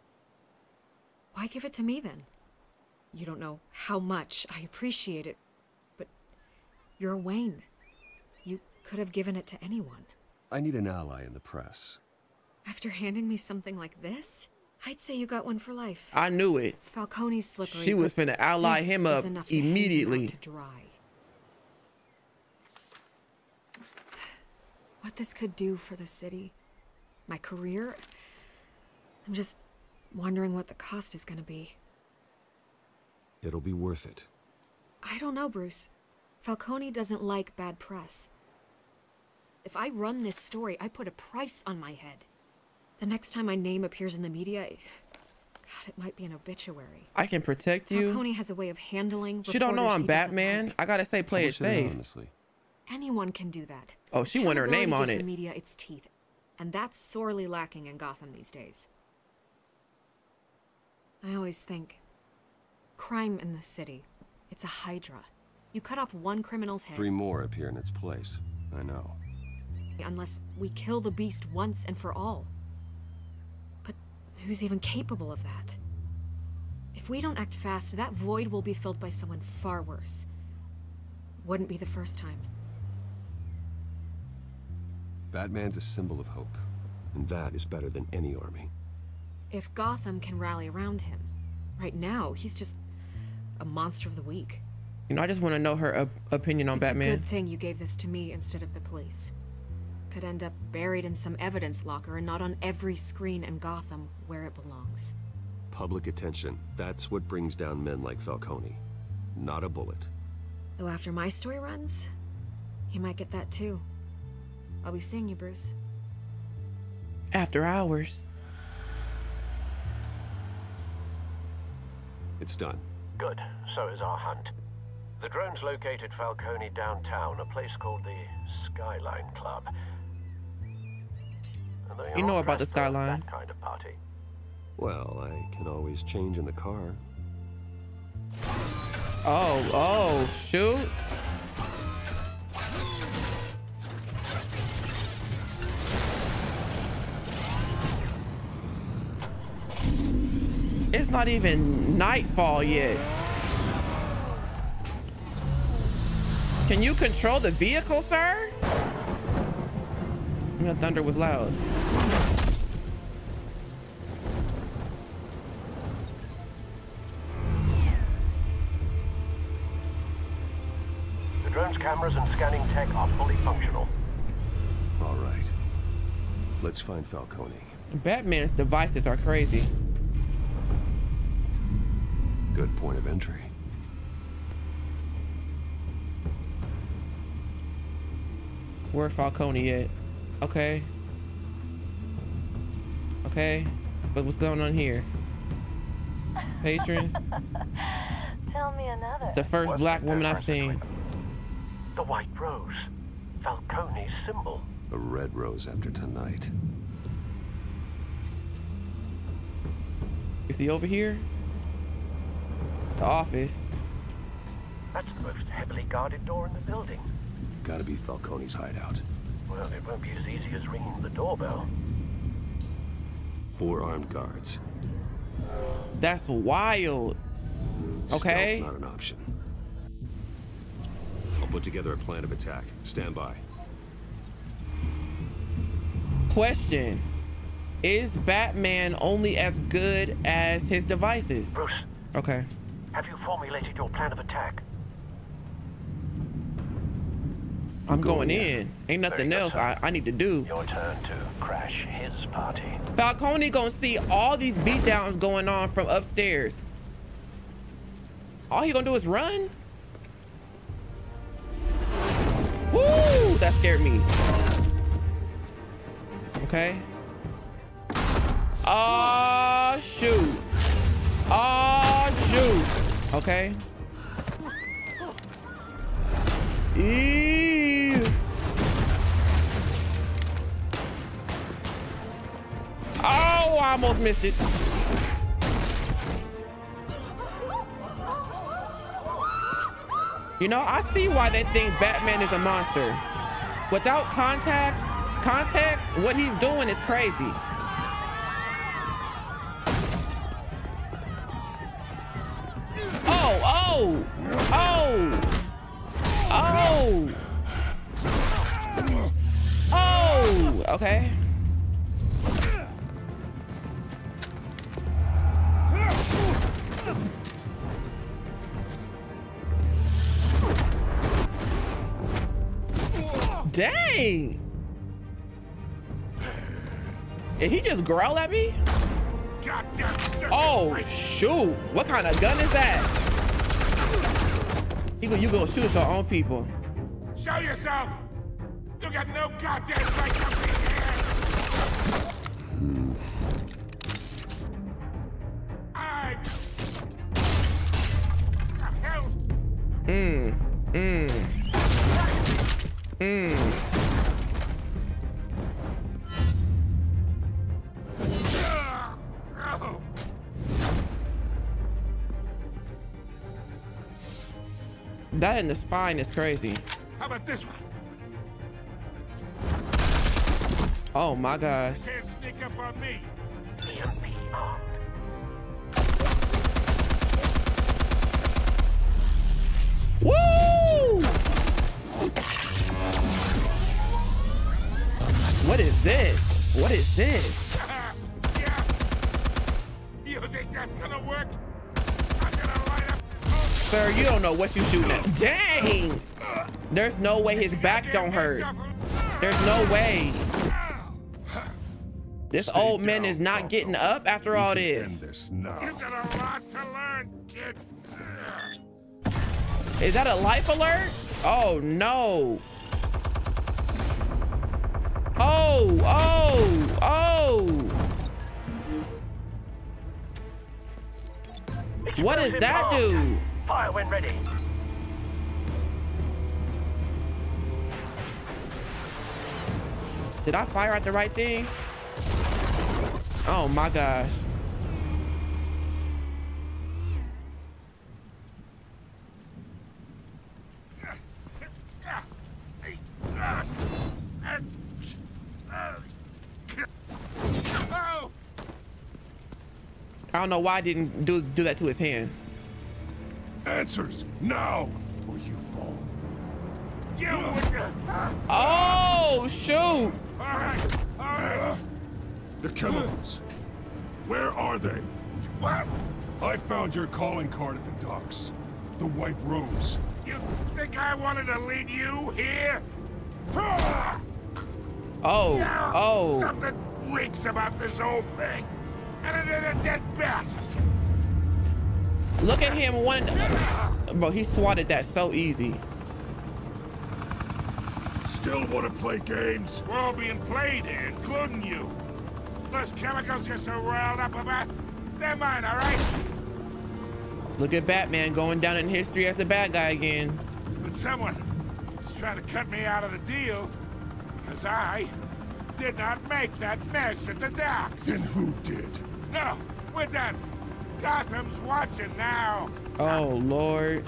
Why give it to me then? You don't know how much I appreciate it, but you're Wayne. You could have given it to anyone.
I need an ally in the press.
After handing me something like this, I'd say you got one for life.
I knew it.
Falcone's slippery.
She was
but
finna ally him up
to hang him
immediately.
to dry. What this could do for the city, my career, I'm just wondering what the cost is gonna be.
It'll be worth it.
I don't know, Bruce. Falcone doesn't like bad press. If I run this story, I put a price on my head. The next time my name appears in the media, God, it might be an obituary.
I can protect you.
Falcone has a way of handling.
She don't know I'm Batman.
like.
I gotta say, play it safe.
anonymously.
Anyone can do that.
Oh, she want her name
Accountability
on
gives
it.
The media its teeth, and that's sorely lacking in Gotham these days. I always think, crime in the city, it's a hydra. You cut off one criminal's head,
Three more appear in its place. I know.
unless we kill the beast once and for all. But who's even capable of that? If we don't act fast, that void will be filled by someone far worse. Wouldn't be the first time.
Batman's a symbol of hope, and that is better than any army.
If Gotham can rally around him, right now he's just a monster of the week.
You know, I just want to know her op- opinion on
it's
Batman.
It's a good thing you gave this to me instead of the police. Could end up buried in some evidence locker and not on every screen in Gotham where it belongs.
Public attention. That's what brings down men like Falcone. Not a bullet.
Though after my story runs, he might get that too. I'll be seeing you, Bruce.
After hours.
It's done.
Good. So is our hunt. The drones located Falcone downtown, a place called the Skyline Club. And they
You know about the Skyline.
Kind of party.
Well, I can always change in the car.
Oh, oh, shoot. It's not even nightfall yet. Can you control the vehicle, sir? I that thunder was loud.
Let's find Falcone.
Batman's devices are crazy.
Good point of entry.
Where Falcone at? Okay. Okay. But what's going on here? Patrons?
Tell me another.
It's the first black woman I've seen.
The White Rose. Falcone's symbol.
A red rose after tonight.
Is he over here? The office.
That's the most heavily guarded door in the building.
Gotta be Falcone's hideout.
Well, it won't be as easy as ringing the doorbell.
Four armed guards.
That's wild. Okay.
Stealth's not an option. I'll put together a plan of attack. Stand by.
Question. Is Batman only as good as his devices?
Bruce,
Okay.
have you formulated your plan of attack?
I'm going in. Ain't nothing else I, I need to do.
Your turn to crash his party.
Falcone gonna see all these beatdowns going on from upstairs. All he gonna do is run? Woo! That scared me. Okay. Oh shoot. Oh shoot. Okay. Eee. Oh, I almost missed it. You know, I see why they think Batman is a monster. Without context, context, what he's doing is crazy. Oh, oh, oh, oh, oh, okay. Dang. Did he just growl at me? Oh, shoot. What kind of gun is that? You go, you gonna shoot your own people.
Show yourself! You got no goddamn right to be here! I...
Mmm, mmm, mmm. That in the spine is crazy.
How about this one?
Oh my gosh.
Can't sneak up on me.
Woo! What is this? What is this? Sir, you don't know what you shooting at. Dang! There's no way his back don't hurt. There's no way. This old man is not getting up after all this.
You got a lot to learn, kid.
Is that a life alert? Oh no. Oh, oh, oh. What does that do?
Fire when ready.
Did I fire at the right thing? Oh my gosh. I don't know why I didn't do do that to his hand.
Answers now, or you fall.
You
Oh shoot!
All right, all right.
The chemicals. Where are they?
What?
I found your calling card at the docks. The White Rose.
You think I wanted to lead you here?
Oh,
Now,
oh.
Something reeks about this whole thing. And it it is a dead bat.
Look at him one. Bro, he swatted that so easy.
Still want to play games?
We're all being played here, including you. Those chemicals you're so riled up about, they're mine, all right?
Look at Batman going down in history as the bad guy again.
But someone is trying to cut me out of the deal because I did not make that mess at the docks.
Then who did?
No, we're done. Gotham's watching now.
Oh Lord.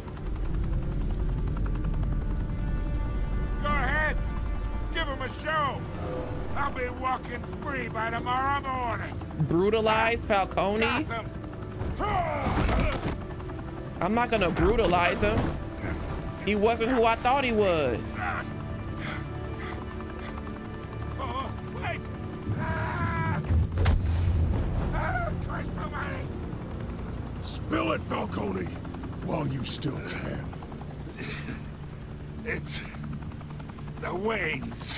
Go ahead. Give him a show. I'll be walking free by tomorrow morning.
Brutalize Falcone?
Gotham.
I'm not gonna brutalize him. He wasn't who I thought he was.
Spill it, Falcone, while you still can.
It's the Waynes.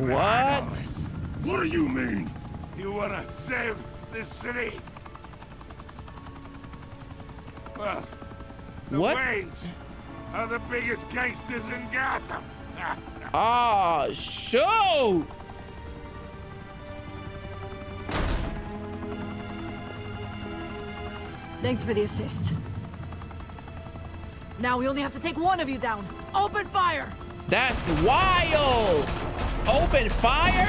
What?
behind all this.
What do you mean?
You want to save this city? Well, the
What?
Waynes are the biggest gangsters in Gotham.
Ah, shoot!
Thanks for the assist. Now we only have to take one of you down. Open fire!
That's wild! Open fire?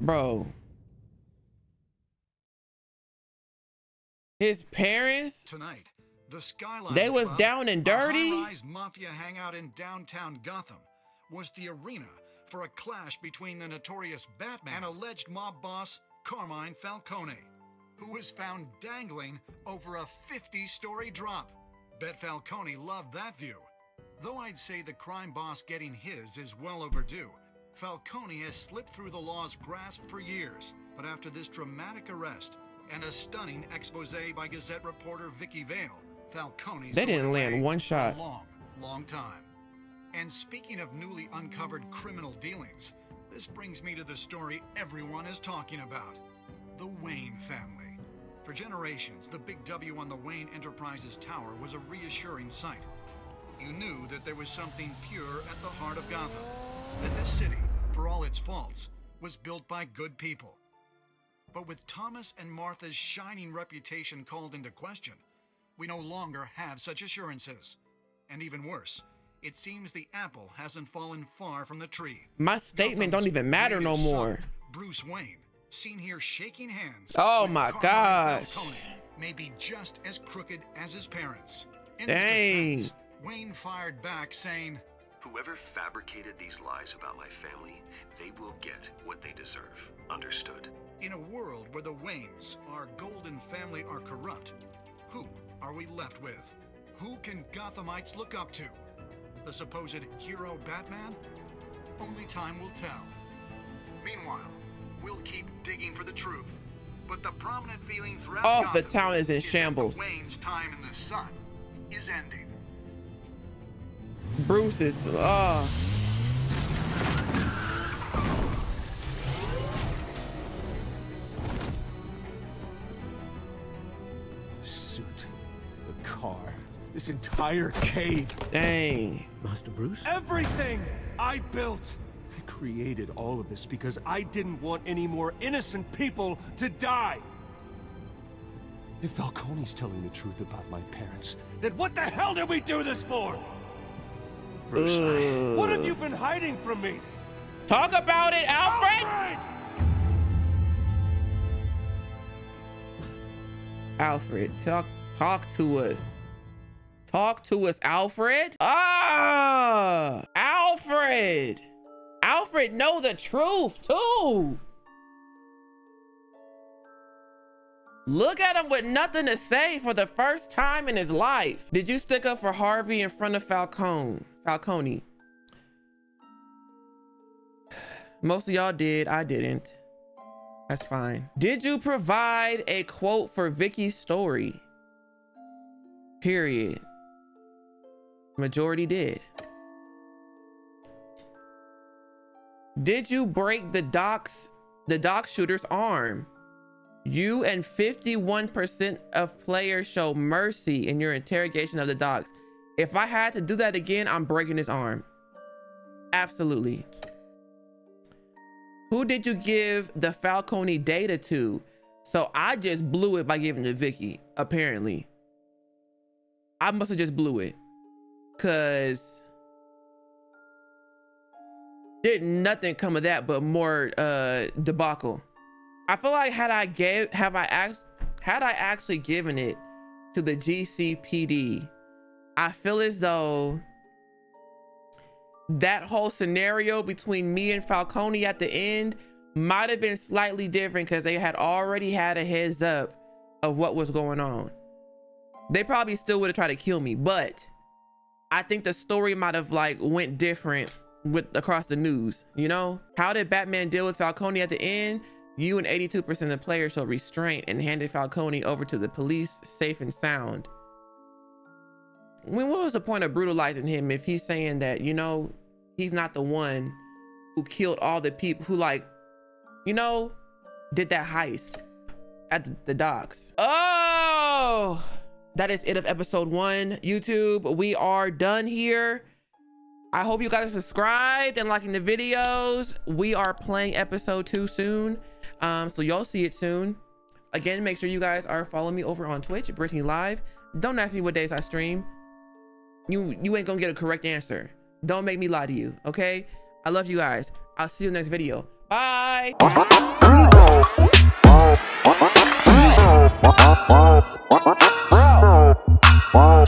Bro. His parents
tonight. The Skyline
They was
Club,
down and dirty?
A mafia hangout in downtown Gotham was the arena for a clash between the notorious Batman and alleged mob boss Carmine Falcone, who was found dangling over a 50-story drop. Bet Falcone loved that view. Though I'd say the crime boss getting his is well overdue, Falcone has slipped through the law's grasp for years. But after this dramatic arrest and a stunning expose by Gazette reporter Vicki Vale, Falcone's
They didn't land one shot.
Long, long time. And speaking of newly uncovered criminal dealings, this brings me to the story everyone is talking about the Wayne family. For generations, the big W on the Wayne Enterprises Tower was a reassuring sight. You knew that there was something pure at the heart of Gotham. That this city, for all its faults, was built by good people. But with Thomas and Martha's shining reputation called into question, we no longer have such assurances. And even worse, it seems the apple hasn't fallen far from the tree.
My statement don't even matter no
Latest son,
more.
Bruce Wayne, seen here shaking hands.
Oh my
Carmine
gosh.
Falcone, may be just as crooked as his parents. In his
Dang.
defense, Wayne fired back saying,
Whoever fabricated these lies about my family, they will get what they deserve. Understood?
In a world where the Waynes, our golden family, are corrupt, who are we left with? Who can Gothamites look up to? The supposed hero Batman? Only time will tell. Meanwhile, we'll keep digging for the truth. But the prominent feeling throughout
Oh, the
Gotham
town is in
that
shambles.
Wayne's time in the sun is ending.
Bruce is uh
suit, the car, this entire cave.
Dang.
Master Bruce?
Everything I built. I created all of this because I didn't want any more innocent people to die. If Falcone's telling the truth about my parents, then what the hell did we do this for? Bruce, I- what have you been hiding from me?
Talk about it, Alfred. Alfred, talk talk to us. Talk to us, Alfred. Ah, Alfred. Alfred know the truth too. Look at him with nothing to say for the first time in his life. Did you stick up for Harvey in front of Falcone? Falcone. Most of y'all did. I didn't. That's fine. Did you provide a quote for Vicki's story? Period. Majority did. Did you break the doc's the doc shooter's arm? You and 51% of players show mercy in your interrogation of the docs. If I had to do that again, I'm breaking his arm. Absolutely. Who did you give the Falcone data to? So I just blew it by giving it to Vicki, apparently. I must have just blew it. Cause did nothing come of that but more uh debacle. I feel like had I gave have I asked had I actually given it to the GCPD, I feel as though that whole scenario between me and Falcone at the end might have been slightly different because they had already had a heads up of what was going on. They probably still would have tried to kill me, but I think the story might have like went different with across the news. You know, how did Batman deal with Falcone at the end? You and 82% of the players showed restraint and handed Falcone over to the police safe and sound. I mean, what was the point of brutalizing him if he's saying that, you know, he's not the one who killed all the people who like, you know, did that heist at the, the docks. Oh, that is it of episode one. YouTube, we are done here. I hope you guys are subscribed and liking the videos. We are playing episode two soon. Um, so y'all see it soon. Again, make sure you guys are following me over on Twitch, Britani Live. Don't ask me what days I stream. You you ain't gonna get a correct answer. Don't make me lie to you, okay? I love you guys. I'll see you next video. Bye.
Bro.